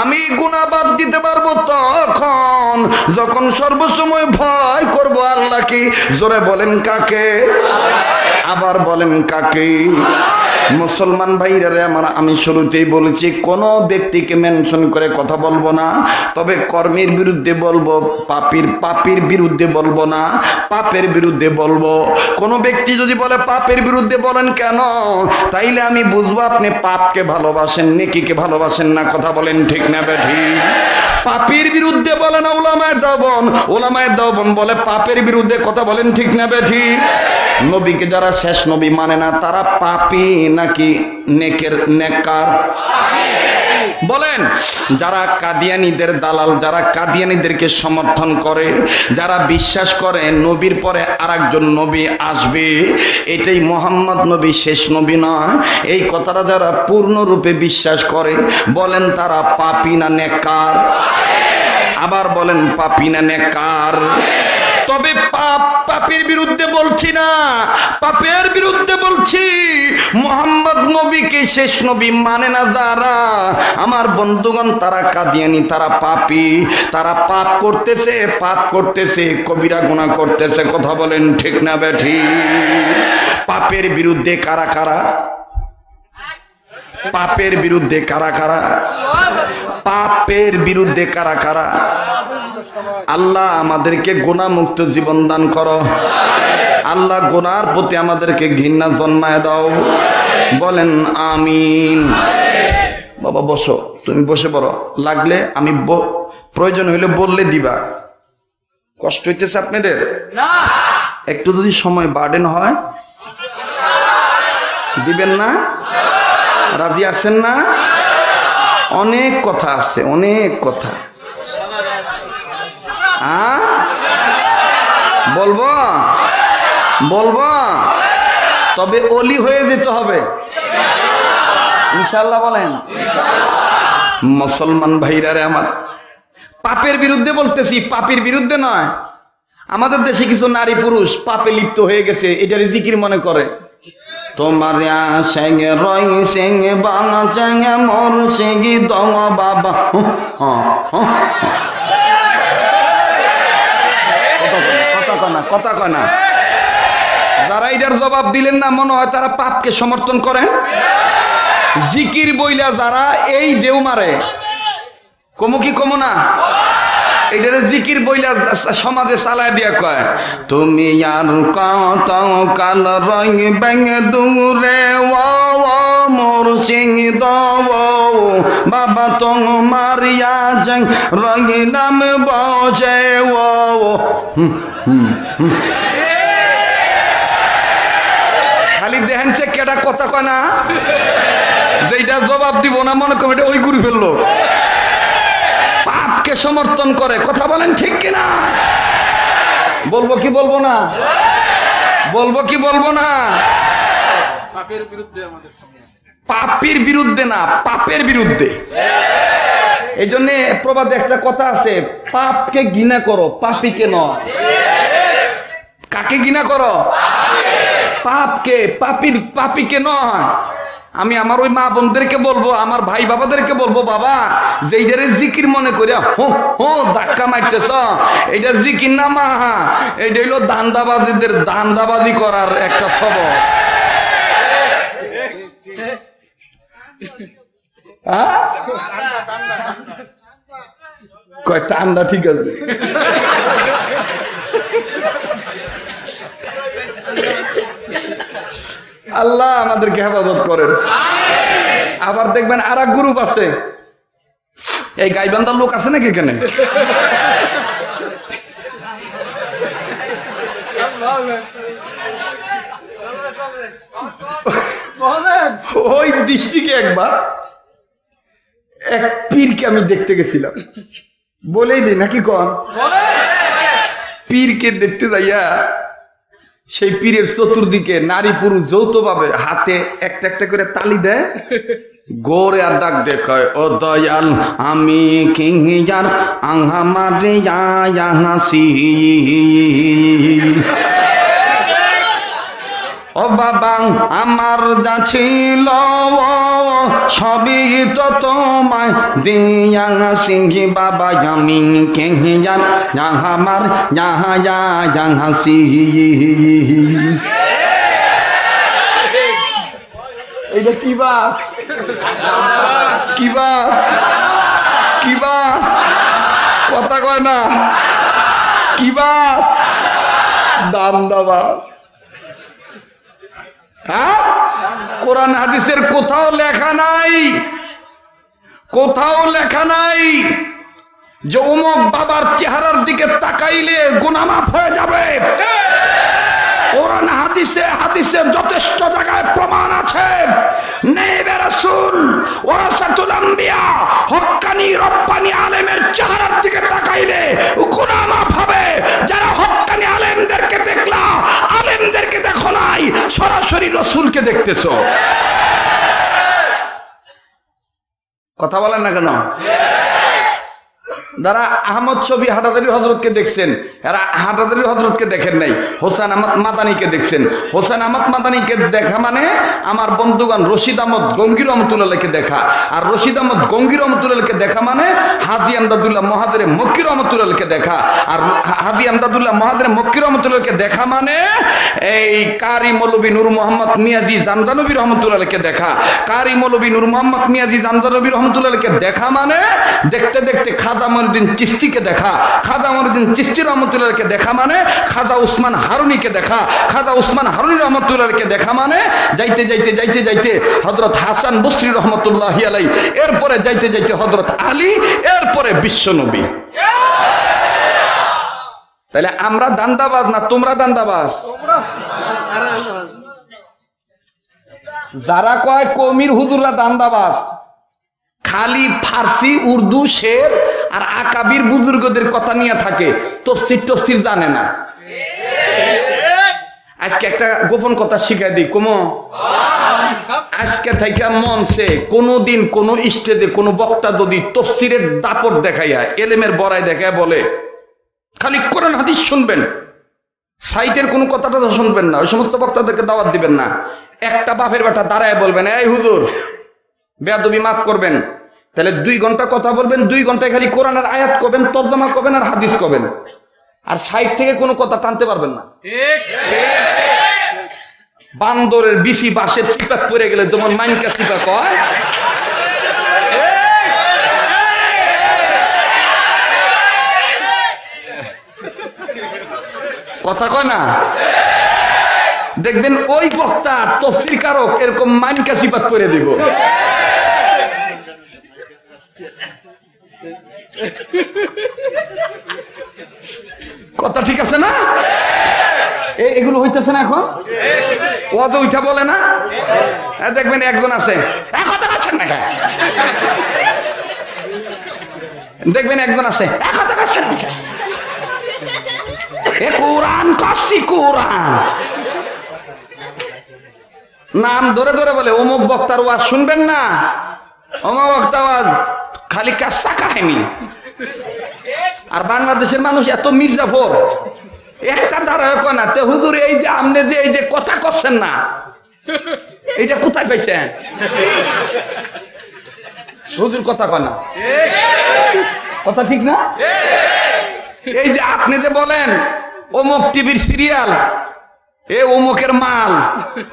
আমি গুণা বাদ দিতে পারব তখন। যখন সর্বসময় ভয় করব আল্লাহকে জোরে বলেন কাকে? আবার বলেন কাকে? মুসলমান ভাইরা রে আমার, আমি শুরুতেই বলেছি, কোন ব্যক্তিকে মেনশন করে কথা বলব না, তবে কর্মের বিরুদ্ধে বলব, পাপির পাপির বিরুদ্ধে বলব না, পাপের বিরুদ্ধে বলব। কোন ব্যক্তি যদি বলে, পাপের বিরুদ্ধে বলেন কেন? তাইলে আমি বুঝব আপনি পাপকে ভালোবাসেন, নেকিকে ভালোবাসেন না, কথা বলেন ঠিক না বেঠি। পাপের বিরুদ্ধে বলেন ওলামায় দাবন ওলামায় দাবন বলে পাপের বিরুদ্ধে কথা বলেন ঠিক না বেঠি। নবীকে যারা শেষ নবী মানে না, তারা পাপি নাকি নেকের নেকার বলেন, যারা কাদিয়ানিদের দালাল, যারা কাদিয়ানিদেরকে সমর্থন করে, যারা বিশ্বাস করে নবীর পরে আরেকজন নবী আসবে, এটাই মোহাম্মদ নবী শেষ নবী নয় এই কথাটা যারা পূর্ণরূপে বিশ্বাস করে, বলেন তারা পাপি না নেকার আবার বলেন, পাপি না নেকার পাপের বিরুদ্ধে বলছি না। পাপের বিরুদ্ধে বলছি, মোহাম্মদ নবীকে শেষ নবী মানে না যারা? আমার বন্ধুগণ, তারা কাদিয়ানি, তারা পাপি। তারা পাপ করতেছে পাপ করতেছে, কবিরা গুণা করতেছে, কথা বলেন ঠিক না বেঠি? পাপের বিরুদ্ধে কারা কারা? পাপের বিরুদ্ধে কারা কারা? পাপের বিরুদ্ধে কারা কারা? আল্লাহ আমাদেরকে গুণামুক্ত জীবন দান করো। আল্লাহ গুনার প্রতি আমাদেরকে ঘৃণা জন্মায় দাও। বলেন আমিন। বাবা বসো। তুমি বসে পড়ো। লাগলে আমি প্রয়োজন হইলে বললে দিবা। কষ্ট হইতেছে আপনাদের? একটু যদি সময় বার্ডেন হয়। দিবেন না? রাজি আছেন না? অনেক কথা আছে, অনেক কথা? বলব? বলব? তবে অলি হয়ে যেতে হবে। ইনশাল্লাহ বলেন। মুসলমান ভাইরা রে আমার, পাপের বিরুদ্ধে বলতেছি, পাপের বিরুদ্ধে নয়। আমাদের দেশে কিছু নারী পুরুষ পাপে লিপ্ত হয়ে গেছে, এটার জিকির মনে করে। তোমার সেঙ্গে রই সেঙ্গে বাঙা সেঙ্গে মর সেঙ্গি দম বাবা। কথা কনা কথা যারা এটার জবাব দিলেন না, মনে হয় তারা পাপকে সমর্থন করেন। জিকির বইলা যারা এই দেউ মারে কমু কি কমু না? এটারে জিকির বইলা সমাজে চালায় দিয়া কয়, তুমি আর কত কাল রঙ ব্যাং দূরে, ও মোর সিং দব, বাবা তোমার ইয়াজং রঙ নাম বজে, ও। খালি দেখেন সে কেটা কথা কয় না যেটা জবাব দিব না, মনে করেন এটা ওই গুরু ফেলল পাপকে সমর্থন করে? কথা বলেন ঠিক কিনা? বলব কি বলব না? বলব কি বলব না? পাপের বিরুদ্ধে আমাদের পাপের বিরুদ্ধে না পাপের বিরুদ্ধে। এই জন্য প্রবাদে একটা কথা আছে পাপকে ঘৃণা করো পাপিকে নয়। কাকে ঘৃণা করো? পাপকে। পাপির পাপিকে নয়। আমি আমার ওই মা বোনদেরকে বলব, আমার ভাই বাবাদেরকে বলব, বাবা যে এইটারে জিকির মনে করিয়া হো হো, ধাক্কা মারতেছ এটা জিকির না মা এটা হইল দান্দাবাজিদের দান্দাবাজি করার একটা হ্যাঁ? কয় ঠান্ডা ঠিক আছে আল্লাহ আমাদেরকে হেফাজত করেন। আবার দেখবেন আর এক গ্রুপ আছে। এই গাইবান্ধার লোক আছে নাকি এখানে? ওই দৃষ্টিকে একবার। এক পীরকে আমি দেখতে গেছিলাম। বলেই দিই নাকি কন? পীরকে দেখতে যাইয়া সেই পীরের চতুর্দিকে নারী পুরুষ যৌথভাবে হাতে একটা একটা করে তালি দেয়। গোরে আর ডাক দেখায় ও দয়াল, আমি কিংজার আহা মারে হাসি ও বাবা, আমার যা ছিল সবই তো তোমায় দিয়া সিংহি বাবা, আমি কে জান আমার, যাহা যা, যাহা এইটা কি বাস? কি বাস? কি বাস? কথা কয় না। কি বাস? দাম দাবাস হ্যাঁ? কোরআন হাদিসের কোথাও লেখা নাই। কোথাও লেখা নাই যে অমুক বাবার চেহারার দিকে তাকাইলে গুনামাফ হয়ে যাবে। কোরআন হাদিসে হাদিসে যথেষ্ট জায়গায় প্রমাণ আছে। চেহারার দিকে তাকাইলে যারা হক্কানি আলেমদেরকে দেখলা আলেমদেরকে দেখো নাই সরাসরি রসুলকে দেখতেছ। কথা বলেন না কেন? যারা আহমদ শফি হাটাজারির হজরতকে দেখছেন, এরা হাটাজারির হজরতকে দেখেন নাই, হোসেন আহমদ মাদানিকে দেখছেন। হোসেন আহমদ মাদানিকে দেখা মানে আমার বন্ধুগান রশিদ আহমদ গঙ্গির রহমতুল্লাহকে দেখা। আর রশিদ আহমদ গঙ্গির রহমতুল্লাহকে দেখা মানে হাজি আমদাদুল্লাহ মহাজরে মক্কি রহমতুল্লাহকে দেখা। আর হাজি আমদাদুল্লাহ মহাজরে মক্কি রহমতুল্লাহকে দেখা মানে এই কারি মৌলবী নূর মোহাম্মদ মিয়াজি জামদানবী রহমতুল্লাহকে দেখা। কারি মৌলবী নূর মোহাম্মদ মিয়াজি জামদানবী রহমতুল্লাহকে দেখা মানে দেখতে দেখতে খাজা মনুদ্দিন চিস্তিকে দেখা খাজা মনুদ্দিন চিস্তি রহমতুল্লাহকে দেখা মানে খাজা উসমান হারুনিকে দেখা, খাজা উসমান হারুনি রহমতুল্লাহকে দেখা মানে যাইতে যাইতে যাইতে যাইতে হজরত হাসান বসরি রহমতুল্লাহ আলাই এরপরে যাইতে যাইতে হজরত আলী, এরপরে বিশ্বনবী। তাহলে আমরা দান্দাবাজ না তোমরা দান্দাবাজ? যারা কয় কমির হুজুররা দান্দাবাজ? খালি ফার্সি, উর্দু, শের আর আকাবির বুজুর্গদের কথা নিয়ে থাকে। তফসির টফসির জানে না। আজকে একটা গোপন কথা শিখাই দিই, কুমো। আজকে থেকে মঞ্চে কোনোদিন কোন স্টেজে কোনো বক্তা যদি তফসিরের দাপট দেখাইয়া, এলেমের বড়াই দেখায় বলে, খালি কোরআন হাদিস শুনবেন। সাইটের কোনো কথাটা তো শুনবেন না, ওই সমস্ত বক্তাদেরকে দাওয়াত দিবেন না। একটা বাপের বেটা দাঁড়ায় বলবেন, এই হুজুর, বেয়াদবি মাফ করবেন। তাহলে দুই ঘণ্টা কথা বলবেন দুই ঘন্টায় খালি কোরআনের আয়াত করবেন তর্জমা করবেন আর হাদিস করবেন আর সাইড থেকে কোনো কথা টানতে পারবেন না। বান্দরের বিসি বাঁশের সিপাত পড়ে গেলে যেমন মাইনকা সিপা কয় কথা কয় না? দেখবেন ওই বক্তা তফসির কারক এরকম মাইনকা সিপাত করে দিব। কথা ঠিক আছে না? এগুলো হইতেছে না এখন? ওয়াজে উঠা বলে না? দেখবেন একজন আছে। আছেন না দেখবেন একজন আছে। আছেন এ কোরআন, কাশি কোরআন। নাম ধরে ধরে বলে, অমুক বক্তার ওয়াজ শুনবেন না? অমুক বক্তা ওয়াজ খালি কাজটা কাহিনী। আর বাংলাদেশের মানুষ এত মির্জাফর। একটা কয় না, তে হুজুর, এই যে আপনি যে, এই যে কথা করছেন না, এইটা কোথায় পাইছেন? হুজুর কথা কয় না। কথা ঠিক না? এই যে আপনি যে বলেন, অমুক টিভির সিরিয়াল, এ অমুকের মাল,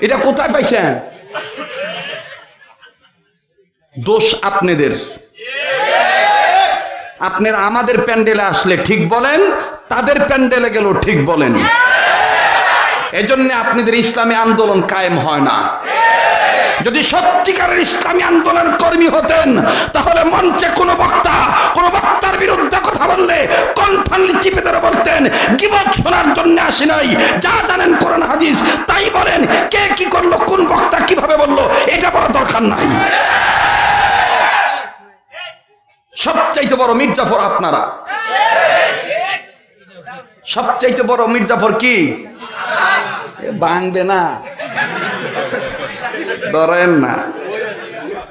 এটা কোথায় পাইছেন? দোষ আপনাদের। আপনারা আমাদের প্যান্ডেলে আসলে ঠিক বলেন, তাদের প্যান্ডেলে গেল ঠিক বলেন। এজন্য আপনাদের ইসলামী আন্দোলন কায়েম হয় না। যদি সত্যিকারের ইসলামী আন্দোলন কর্মী হতেন, তাহলে মঞ্চে কোন বক্তা, কোন বক্তার বিরুদ্ধে কথা বললে কনফানলি চিপে ধরে বলতেন, গিবত শোনার জন্য আসি নাই। যা জানেন কোরআন হাদিস, তাই বলেন, কে কি করল, কোন বক্তা কীভাবে বলল, এটা বড় দরকার নাই। সবচাইতে বড় মির্জাফর আপনারা? সবচাইতে বড় মির্জাফর কি? বাংবে না। ধরেন না।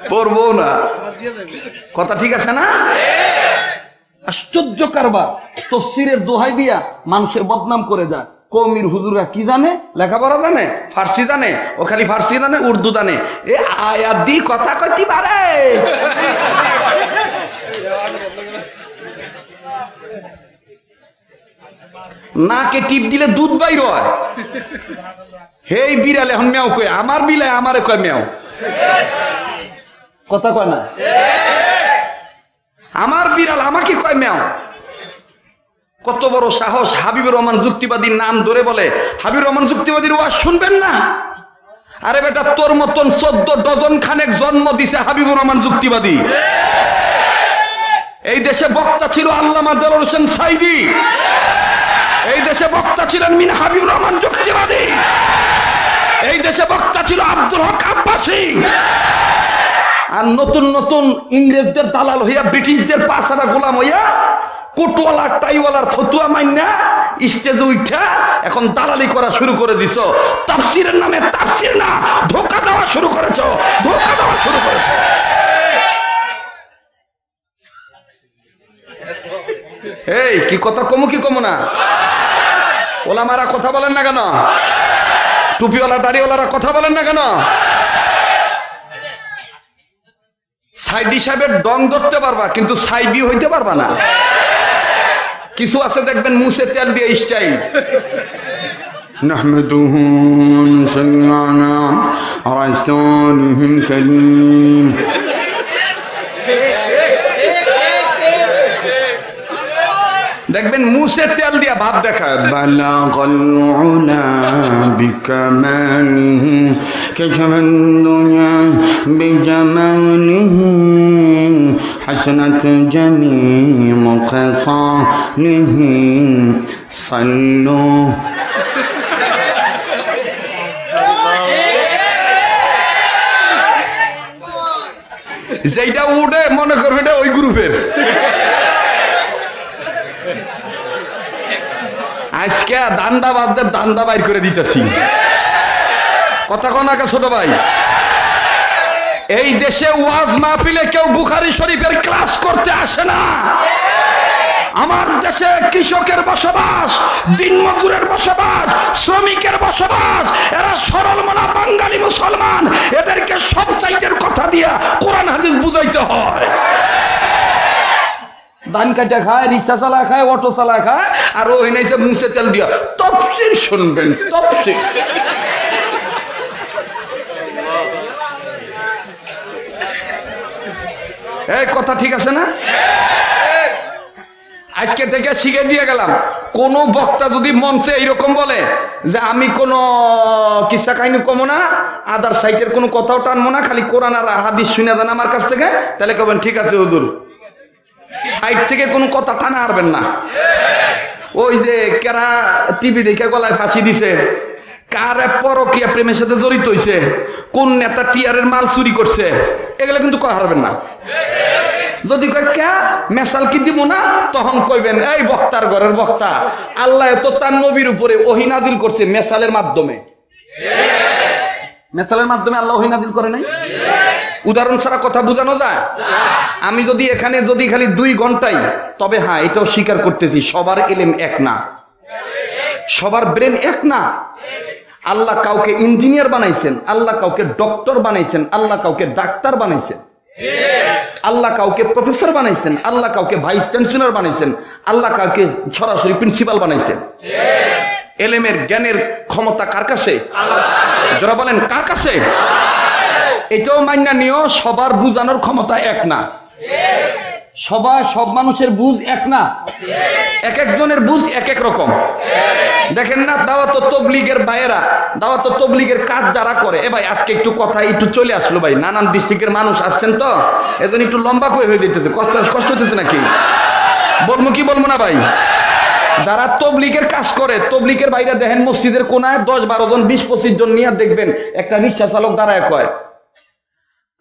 পড়ব না। কথা ঠিক আছে না? আশ্চর্য কারবার। তফসিরের দোহাই দিয়া মানুষের বদনাম করে যায় কমির হুজুরা কি জানে? লেখাপড়া জানে? ফার্সি জানে? ও খালি ফার্সি জানে, উর্দু জানে? এ আয়াত দি কথা কইতে পারে? নাকে টিপ দিলে দুধ বাইর হয়। হেই বিড়াল, এখন মেও কয় আমার বিলাই আমারে কয় মেও কথা কয় না? আমার বিড়াল আমাকে কয় মেও কত বড় সাহস হাবিবুর রহমান যুক্তিবাদীর নাম ধরে বলে। হাবিবুর রহমান যুক্তিবাদীর ওয়াজ শুনবেন না? আরে বেটা, তোর মতন চোদ্দ ডজন খানেক জন্ম দিছে হাবিবুর রহমান যুক্তিবাদী। এই দেশে বক্তা ছিল আল্লামা দেলোর হোসেন সাইদি। এই দেশে বক্তা ছিলেন মিন হাবিবুর রহমান যুক্তিবাদী। এই দেশে বক্তা ছিল আব্দুল হক আব্বাসী। আর নতুন নতুন ইংরেজদের দালাল হইয়া ব্রিটিশদের পাশারা গোলাম হইয়া কোটওয়ালা, টাইওয়ালার ফতুয়া মাইনা স্টেজে উঠা এখন দালালি করা শুরু করে দিছ। তাফসিরের নামে তাফসির না, ধোকা দেওয়া শুরু করেছ, ধোকা দেওয়া শুরু করেছ। এই কি কথা কমু কি কমু না ওলামারা কথা বলেন না কেন টুপিওয়ালা দাড়িওয়ালারা কথা বলেন না কেন সাইদি সাহেবের ডং ধরতে পারবা কিন্তু সাইদি হইতে পারবা না কিছু আছে দেখবেন মুছে তেল দিয়ে স্টাইল نحمده ونصلي على رسوله الكريم দেখবেন মুসে তেল দিয়া ভাব দেখায় বালাগল উলা বিকামালিহি كشفت الدنيا بجماله حسنت جميع خصاله صلوا যেইটা উঠে মনে করবে এটা ওই গ্রুপের আজকে দান্দা বাদদের দান্দা বাইর করে দিতেছি। কথা কনাকে ছোট ভাই? এই দেশে ওয়াজ না মাহফিলে কেউ বুখারি শরীফের ক্লাস করতে আসে না। আমার দেশে কৃষকের বসবাস দিনমজুরের বসবাস, শ্রমিকের বসবাস, এরা সরল মনা বাঙালি মুসলমান। এদেরকে সব চাইতের কথা দিয়া কোরআন হাদিস বুঝাইতে হয়। ধান কাটা খায়, রিক্সা চালা খায়, অটো চালা খায়, আর ওই নাইছে মুছে তেল দিয়া। তফসির শুনবেন, তফসির। এই কথা ঠিক আছে না? আজকে থেকে শিখে দিয়ে গেলাম। কোন বক্তা যদি মঞ্চে এইরকম বলে যে, আমি কোনো কিসা কাহিনী কমো না, আদার সাইটের কোনো কথাও টানবো না, খালি কোরআন আর হাদিস শুনে দেন আমার কাছ থেকে, তাহলে কবেন, ঠিক আছে হুজুর। সাইড থেকে কোনো কথা টানা হারবেন না। ওই যে কেরা টিভি দেখে গলায় ফাঁসি দিছে। কার পরকিয়া প্রেমের সাথে জড়িত কোন নেতা টিয়ারের মাল চুরি করছে? এগুলো কিন্তু কয় হারবেন না। যদি কয়, কে? মেসাল কি দিব না? তখন কইবেন, এই বক্তার ঘরের বক্তা। আল্লাহ তো তার নবীর উপরে ওহি নাজিল করছে মেসালের মাধ্যমে। মেসালের মাধ্যমে আল্লাহ ওহি নাজিল করে নাই? উদাহরণ ছাড়া কথা বোঝানো যায়? আমি যদি এখানে, যদি খালি দুই ঘন্টাই, তবে হ্যাঁ এটাও স্বীকার করতেছি, সবার এলেম এক না। সবার ব্রেন এক না। আল্লাহ কাউকে ইঞ্জিনিয়ার বানাইছেন, আল্লাহ কাউকে ডক্টর বানাইছেন, আল্লাহ কাউকে ডাক্তার বানাইছেন। আল্লাহ কাউকে প্রফেসর বানাইছেন, আল্লাহ কাউকে ভাইস চ্যান্সেলর বানাইছেন, আল্লাহ কাউকে সরাসরি প্রিন্সিপাল বানাইছেন। এলেমের জ্ঞানের ক্ষমতা কার কাছে? যারা বলেন, কার কাছে? এটাও মান্যা নিয়েও সবার বুঝানোর ক্ষমতা এক না। সবার, সব মানুষের বুঝ এক না। এক একজনের বুঝ এক এক রকম। দেখেন না, দাওয়াত তবলিগের ভাইয়েরা, দাওয়াত তবলিগের কাজ যারা করে, এ ভাই, আজকে একটু কথা একটু চলে আসলো ভাই, নানান ডিস্ট্রিক্টের মানুষ আসছেন তো, এজন্য একটু লম্বা করে হয়ে যেতেছে কষ্ট কষ্ট হতেছে নাকি? বলব কি বলব না ভাই? যারা তবলিগের কাজ করে, তবলিগের বাইরে দেখেন মসজিদের কোনায় দশ বারো জন, বিশ পঁচিশ জন নিয়ে দেখবেন, একটা রিক্সা চালক দাঁড়ায় কয়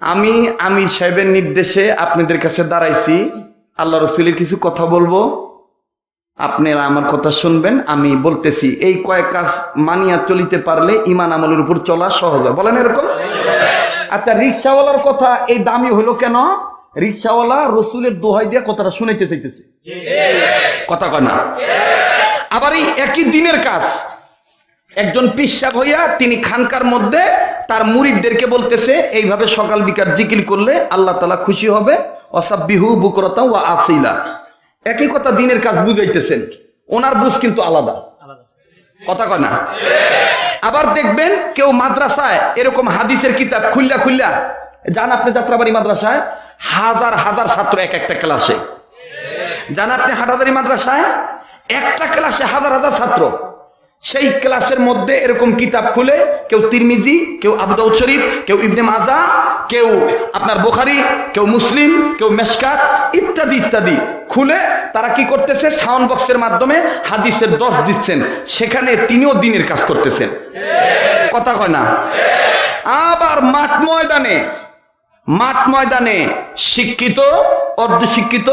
আমি আমির সাহেবের নির্দেশে আপনাদের কাছে দাঁড়াইছি। আল্লাহ রসুলের কিছু কথা বলব। আপনারা আমার কথা শুনবেন আমি বলতেছি এই কয়েক কাজ মানিয়া চলিতে পারলে ইমান আমলের উপর চলা সহজ। হয় বলেন এরকম? আচ্ছা রিক্সাওয়ালার কথা এই দামি হলো কেন? রিক্সাওয়ালা রসুলের দোহাই দিয়ে কথাটা শুনাইতে চাইতেছে। কথা কয় না? আবার এই একই দিনের কাজ। একজন পিসাব হইয়া তিনি খানকার মধ্যে তার মুরিদদেরকে বলতেছে, এইভাবে সকাল বিকাল জিকির করলে আল্লাহ তালা খুশি হবে। অসাবিহু বুকরতা ও আসিলা। একই কথা দিনের কাজ বুঝাইতেছেন। ওনার বুঝ কিন্তু আলাদা। কথা কয় না? আবার দেখবেন কেউ মাদ্রাসায় এরকম হাদিসের কিতাব খুল্লা খুল্লা যান আপনি যাত্রাবাড়ি মাদ্রাসায়? হাজার হাজার ছাত্র এক একটা ক্লাসে। যান আপনি হাটাদারি মাদ্রাসায়? একটা ক্লাসে হাজার হাজার ছাত্র। সেই ক্লাসের মধ্যে এরকম কিতাব খুলে, কেউ তিরমিজি, কেউ আবদাউদ শরীফ, কেউ ইবনে মাজা, কেউ আপনার বোখারি, কেউ মুসলিম, কেউ মেশকাত, ইত্যাদি ইত্যাদি। খুলে তারা কি করতেছে? সাউন্ড বক্সের মাধ্যমে হাদিসের দশ দিচ্ছেন। সেখানে তিনিও দিনের কাজ করতেছেন। কথা কয় না? আবার মাঠ ময়দানে মাঠ ময়দানে শিক্ষিত অর্ধ শিক্ষিত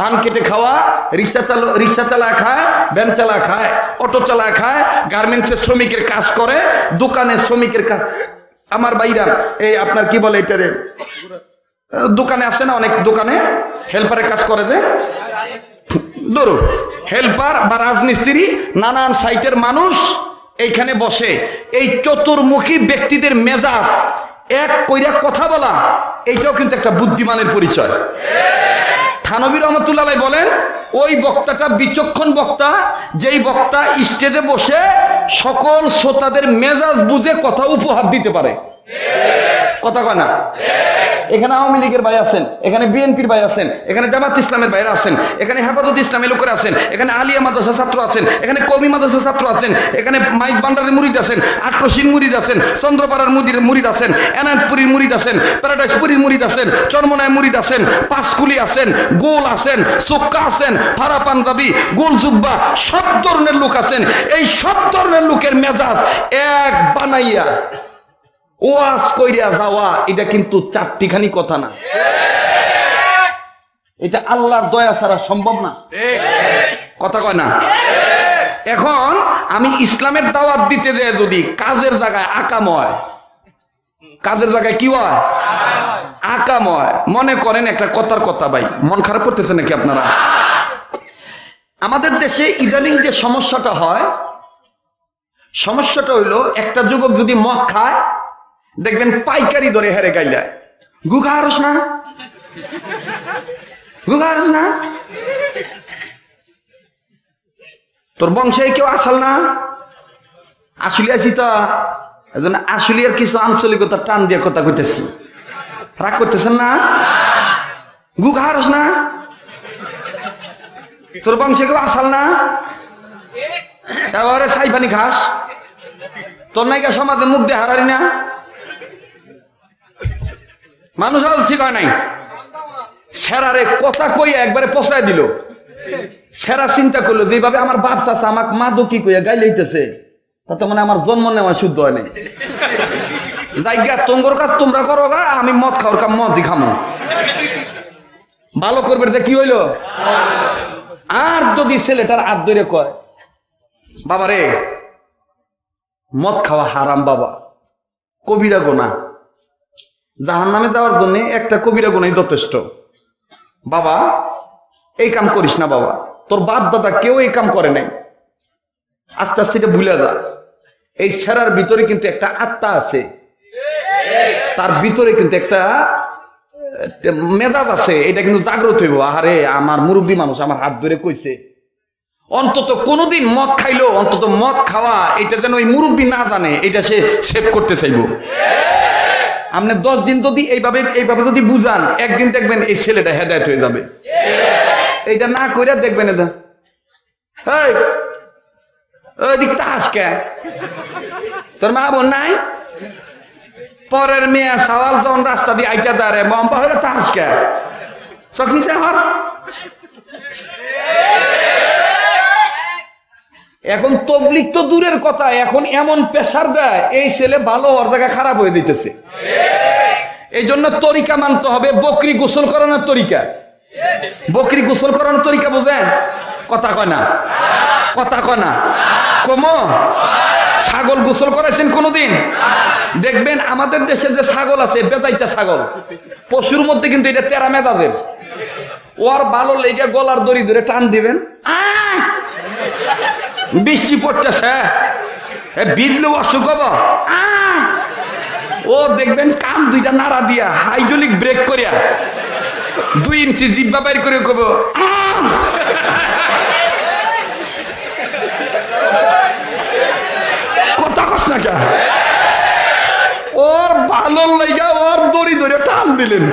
ধান কেটে খাওয়া, রিক্সা চালো রিক্সা চালা খায়, ভ্যান চালা খায়, অটো চালা খায় গার্মেন্টসের শ্রমিকের কাজ করে দোকানে শ্রমিকের কাজ আমার বাইরা এই আপনার কি বলে এটারে? দোকানে আসে না অনেক দোকানে? হেল্পারের কাজ করে যে। ধরো হেল্পার বা রাজমিস্ত্রি নানান সাইটের মানুষ এইখানে বসে। এই চতুর্মুখী ব্যক্তিদের মেজাজ এক কইরা কথা বলা, এইটাও কিন্তু একটা বুদ্ধিমানের পরিচয়। থানবী রহমতুল্লাহ বলেন, ওই বক্তাটা বিচক্ষণ বক্তা, যেই বক্তা স্টেজে বসে সকল শ্রোতাদের মেজাজ বুঝে কথা উপহার দিতে পারে। কথা কয় না? এখানে আওয়ামী লীগের ভাই আছেন, এখানে বিএনপির ভাই আছেন, এখানে জামাত ইসলামের ভাইরা আছেন, এখানে হেফাজত ইসলামের লোকেরা আছেন, এখানে আলিয়া মাদ্রাসা ছাত্র আছেন, এখানে কবি মাদ্রাসা ছাত্র আছেন, এখানে মাইজ ভান্ডারের মুরিদ আছেন, আটরশির মুরিদ আছেন, চন্দ্রপাড়ার মুদির মুরিদ আছেন, এনায়তপুরীর মুরিদ আছেন, প্যারাডাইসপুরীর মুরিদ আছেন চরমনায় মুরিদ আছেন, পাঁচকুলি আছেন, গোল আছেন, চোক্কা আছেন, ফারা পাঞ্জাবি, গোল জুব্বা, সব ধরনের লোক আছেন। এই সব ধরনের লোকের মেজাজ এক বানাইয়া ওয়াজ কইরা যাওয়া, এটা কিন্তু চারটিখানি কথা না। এটা আল্লাহর দয়া ছাড়া সম্ভব না। কথা কয় না? এখন আমি ইসলামের দাওয়াত দিতে যায় যদি কাজের জায়গায় আকাময় কাজের জায়গায় কি হয়? আকাময় মনে করেন একটা কথার কথা ভাই, মন খারাপ করতেছে নাকি আপনারা? আমাদের দেশে ইদানিং যে সমস্যাটা হয়, সমস্যাটা হইল, একটা যুবক যদি মদ খায় দেখবেন পাইকারি ধরে হেরে গাইলায় গুঘা আরস না? গুগা আরস না? তোর বংশে কেউ আসাল না? আসলে আছি তো। এজন্য আসলে আর কিছু আঞ্চলিকতা টান দিয়ে কথা কইতেছি। রাগ করতেছেন না? গুগা আরস না? তোর বংশে কেউ আসাল না? এবারে সাই পানি খাস তোর নাইকা সমাজে মুখ দিয়ে হারারি না? মানুষ আজ ঠিক হয় নাই। সেরারে কথা কইয়া একবারে পচাই দিল। সেরা চিন্তা করল যেভাবে আমার বাপ চাষা আমাকে মা দুঃখী কইয়া গাই লইতেছে তাতে মানে আমার জন্ম নেওয়া শুদ্ধ হয় নাই। জায়গা তোমর কাজ তোমরা করো গা, আমি মদ খাওয়ার কাম মদ খামো। ভালো করবে যে কি হইল? আর যদি ছেলেটার হাত ধরে কয় বাবা রে মদ খাওয়া হারাম বাবা। কবিরা গোনা। জাহান নামে যাওয়ার জন্য একটা কবিরা গোনাই যথেষ্ট। বাবা, এই কাম করিস না বাবা। তোর বাপ দাদা কেউ এই কাম করে নাই। আস্তে আস্তে এটা ভুলে যা। এই সেরার ভিতরে কিন্তু একটা আত্মা আছে। তার ভিতরে কিন্তু একটা মেজাজ আছে। এটা কিন্তু জাগ্রত হইব। আহারে, আমার মুরব্বী মানুষ আমার হাত ধরে কইছে, অন্তত কোনোদিন মদ খাইলো, অন্তত মদ খাওয়া, এটা যেন ওই মুরব্বী না জানে, এটা সে সেভ করতে চাইব। আপনি দশ দিন যদি এইভাবে এইভাবে যদি বুঝান, একদিন দেখবেন এই ছেলেটা হেদায়ত হয়ে যাবে। এইটা না করে দেখবেন এটা। ওইদিক তাস কে? তোর মা বোন নাই? পরের মেয়ে সওয়াল যখন রাস্তা দিয়ে আইটা দাঁড়ে মম্পা হলে তাস কে? চোখ নিচে হর। এখন তবলিক তো দূরের কথা, এখন এমন প্রেশার দেয়, এই ছেলে ভালো হওয়ার জায়গা খারাপ হয়ে দিতেছে এই জন্য তরিকা মানতে হবে। বকরি গোসল করানোর তরিকা। বকরি গোসল করানোর তরিকা বোঝেন? কথা কয় না। কথা কয় না। কমো? ছাগল গোসল করাইছেন কোনোদিন? দেখবেন আমাদের দেশে যে ছাগল আছে বেদাইতা ছাগল। পশুর মধ্যে কিন্তু এটা তেরা মেজাদের ওর ভালো লেগে গলার দড়ি ধরে টান দিবেন! বৃষ্টি পড়তেছে। এ ভিজলে অসুখ হব। আয়! ও দেখবেন কান দুইটা নাড়া দিয়া হাইড্রোলিক ব্রেক করিয়া। দুই ইঞ্চি জিব্বা বাইর করে কব! কথা কস না কে? ওর ভালো লাইগা ওর দড়ি ধরে টান দিলেন।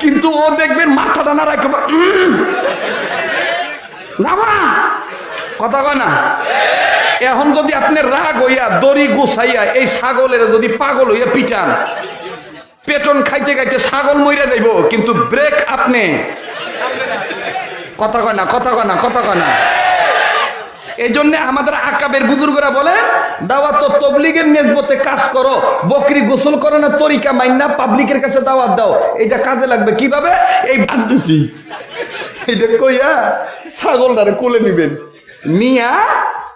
কিন্তু ও দেখবেন মাথাটা না রাখবে নামা! কথা কয় না? এখন যদি আপনি রাগ হইয়া, দড়ি গুছাইয়া, এই ছাগলের যদি পাগল হইয়া পিটান, পেটন খাইতে খাইতে ছাগল মইরা যাইব, কিন্তু ব্রেক আপনি। কথা কয় না, কথা কয় না, কথা কয় না। এই জন্য আমাদের আকাবের বুজুর্গরা বলে দাওয়াত তো তবলিগের নেজবতে কাজ করো, বকরি গোসল করো না, তরিকা মাইন না, পাবলিকের কাছে দাওয়াত দাও। এটা কাজে লাগবে কীভাবে? এই বাঁধতেছি এটা কইয়া ছাগলটারে কোলে নিবেন। নিয়া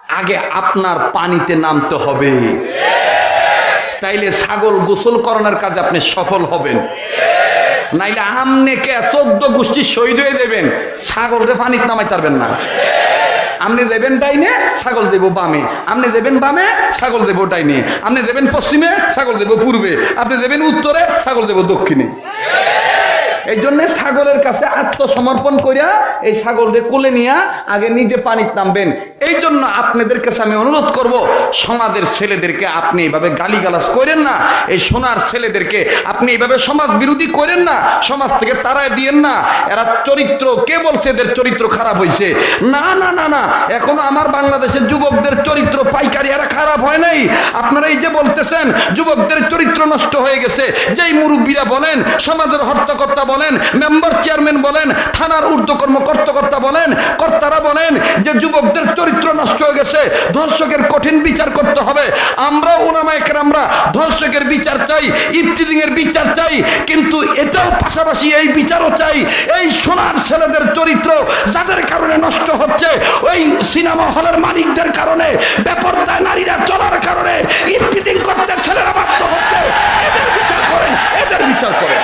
আগে আপনার পানিতে নামতে হবে। তাইলে ছাগল গোসল করানোর কাজে আপনি সফল হবেন। নাইলে আমনে কে চোদ্দ গোষ্ঠী শহীদ হয়ে দেবেন ছাগলরে পানিত নামাই পারবেন না। আপনি দেবেন ডাইনে, ছাগল দেব বামে। আপনি দেবেন বামে, ছাগল দেব ডাইনে। আপনি দেবেন পশ্চিমে, ছাগল দেব পূর্বে। আপনি দেবেন উত্তরে, ছাগল দেব দক্ষিণে। এই জন্য ছাগলের কাছে আত্মসমর্পণ করিয়া এই ছাগলকে কোলে নিয়া আগে নিজে পানিতে নামবেন। এই জন্য আপনাদের কাছে আমি অনুরোধ করব, সমাজের ছেলেদেরকে আপনি এইভাবে গালিগালাজ করেন না। এই সোনার ছেলেদেরকে আপনি এইভাবে সমাজ বিরোধী করেন না, সমাজ থেকে তারাই দিয়েন না। এরা চরিত্র, কে বলছে এদের চরিত্র খারাপ হয়েছে না না না না। এখনও আমার বাংলাদেশের যুবকদের চরিত্র পাইকারি, এরা খারাপ হয় নাই। আপনারা এই যে বলতেছেন, যুবকদের চরিত্র নষ্ট হয়ে গেছে। যেই মুরব্বীরা বলেন, সমাজের হর্তাকর্তা বলেন মেম্বার চেয়ারম্যান বলেন, থানার ঊর্ধ্বকর্ম কর্তাকর্তা বলেন, কর্তারা বলেন যে যুবকদের চরিত্র নষ্ট হয়ে গেছে, ধর্ষকের কঠিন বিচার করতে হবে। আমরা ওনামায়কের আমরা ধর্ষকের বিচার চাই ইফটিজিং এর বিচার চাই, কিন্তু এটাও পাশাপাশি এই বিচারও চাই, এই সোনার ছেলেদের চরিত্র যাদের কারণে নষ্ট হচ্ছে, ওই সিনেমা হলের মালিকদের কারণে, বেপরদায় নারীরা চলার কারণে ইফটিজিং করতে ছেলেরা বাধ্য হচ্ছে। এদের বিচার করেন, এদের বিচার করেন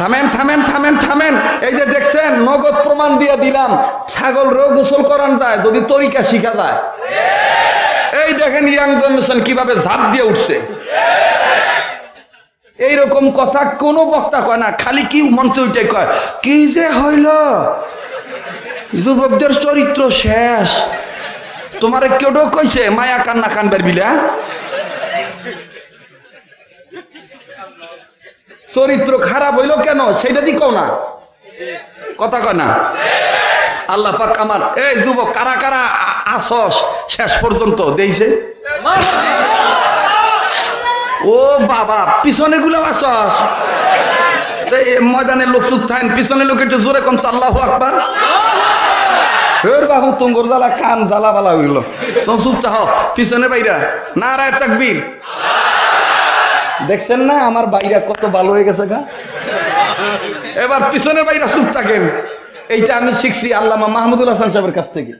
থামেন থামেন থামেন থামেন এই যে দেখছেন নগদ প্রমাণ দিয়ে দিলাম, ছাগল রোগ গোসল করান যায়, যদি তরিকা শিখা যায়। এই দেখেন ইয়াং জেনারেশন কীভাবে ঝাঁপ দিয়ে উঠছে। এইরকম কথা কোনো বক্তা কয় না, খালি কি মঞ্চে উঠে কয়, কি যে হইল? যুবকদের চরিত্র শেষ। তোমারে কেউ কইছে, মায়া কান্না কানবার বিলা চরিত্র খারাপ হইল কেন? সেটা দি কও না। কথা কয় না? আল্লাহ পাক আমার, এই যুবক, কারা কারা আসস শেষ পর্যন্ত দেইছে? ও বাবা, পিছনে গুলো আসস ময়দানের লোক চুপ থাকেন পিছনের লোক একটু জোরে কম তো, আল্লাহ আকবার। হের বাবু, তুঙ্গর জ্বালা, কান জ্বালা বালা হইল। তুমি চুপ থাহ পিছনে বাইরা। না রায় তাকবীর। দেখছেন না, আমার বাইরা কত ভালো হয়ে গেছে গা? এবার পিছনের বাইরা চুপ থাকেন। এইটা আমি শিখছি আল্লামা মাহমুদুল হাসান সাহেবের কাছ থেকে।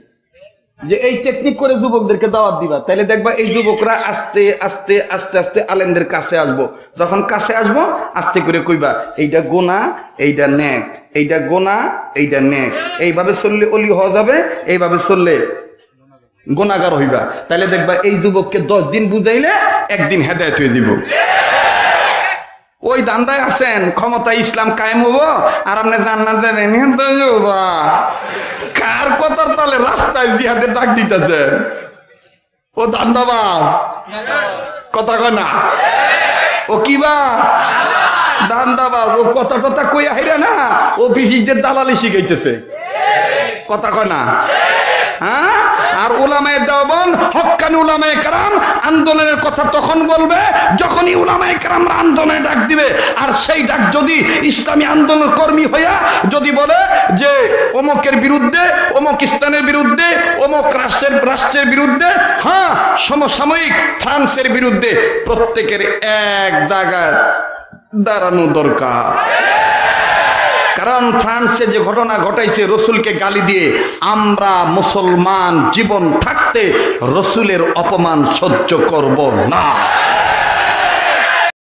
যে এই টেকনিক করে যুবকদেরকে দাওয়াত দিবা। তাহলে দেখবা এই যুবকরা আস্তে আস্তে আস্তে আস্তে আলেমদের কাছে আসব। যখন কাছে আসব, আস্তে করে কইবা এইটা গোনা এইটা ন্যাক এইটা গোনা এইটা ন্যাক। এইভাবে চললে অলি হওয়া যাবে, এইভাবে চললে গোনাগার হইবা। তাহলে দেখবা এই যুবককে দশ দিন বুঝাইলে একদিন হেদায়ত হয়ে দিব ওই দান্দায় আছেন ক্ষমতা ইসলাম কায়েম হব, আর আপনি জান্নাত দেবেন কার কথার তালে রাস্তায় জিহাদের ডাক দিতেছেন? ও দান্দাবাজ। কথা কয় না? ও কি বা? দান্দাবাজ, ও কথা টথা কই আইরা না, ও ব্রিটিশদের দালালি শিখাইতেছে। কথা কয় না? হ্যাঁ? আর উলামায়ে দেওবন হক্কানি উলামায়ে কারাম আন্দোলনের কথা তখন বলবে, যখনই উলামায়ে কারামরা আন্দোলনে ডাক দিবে। আর সেই ডাক যদি ইসলামী আন্দোলন কর্মী হইয়া যদি বলে যে অমকের বিরুদ্ধে, অমক স্থানের বিরুদ্ধে, অমক রাষ্ট্রের রাষ্ট্রের বিরুদ্ধে হ্যাঁ সমসাময়িক ফ্রান্সের বিরুদ্ধে প্রত্যেকের এক জায়গায় দাঁড়ানো দরকার। কারণ ফ্রান্সে যে ঘটনা ঘটাইছে, রসুলকে গালি দিয়ে আমরা মুসলমান জীবন থাকতে রসুলের অপমান সহ্য করব না।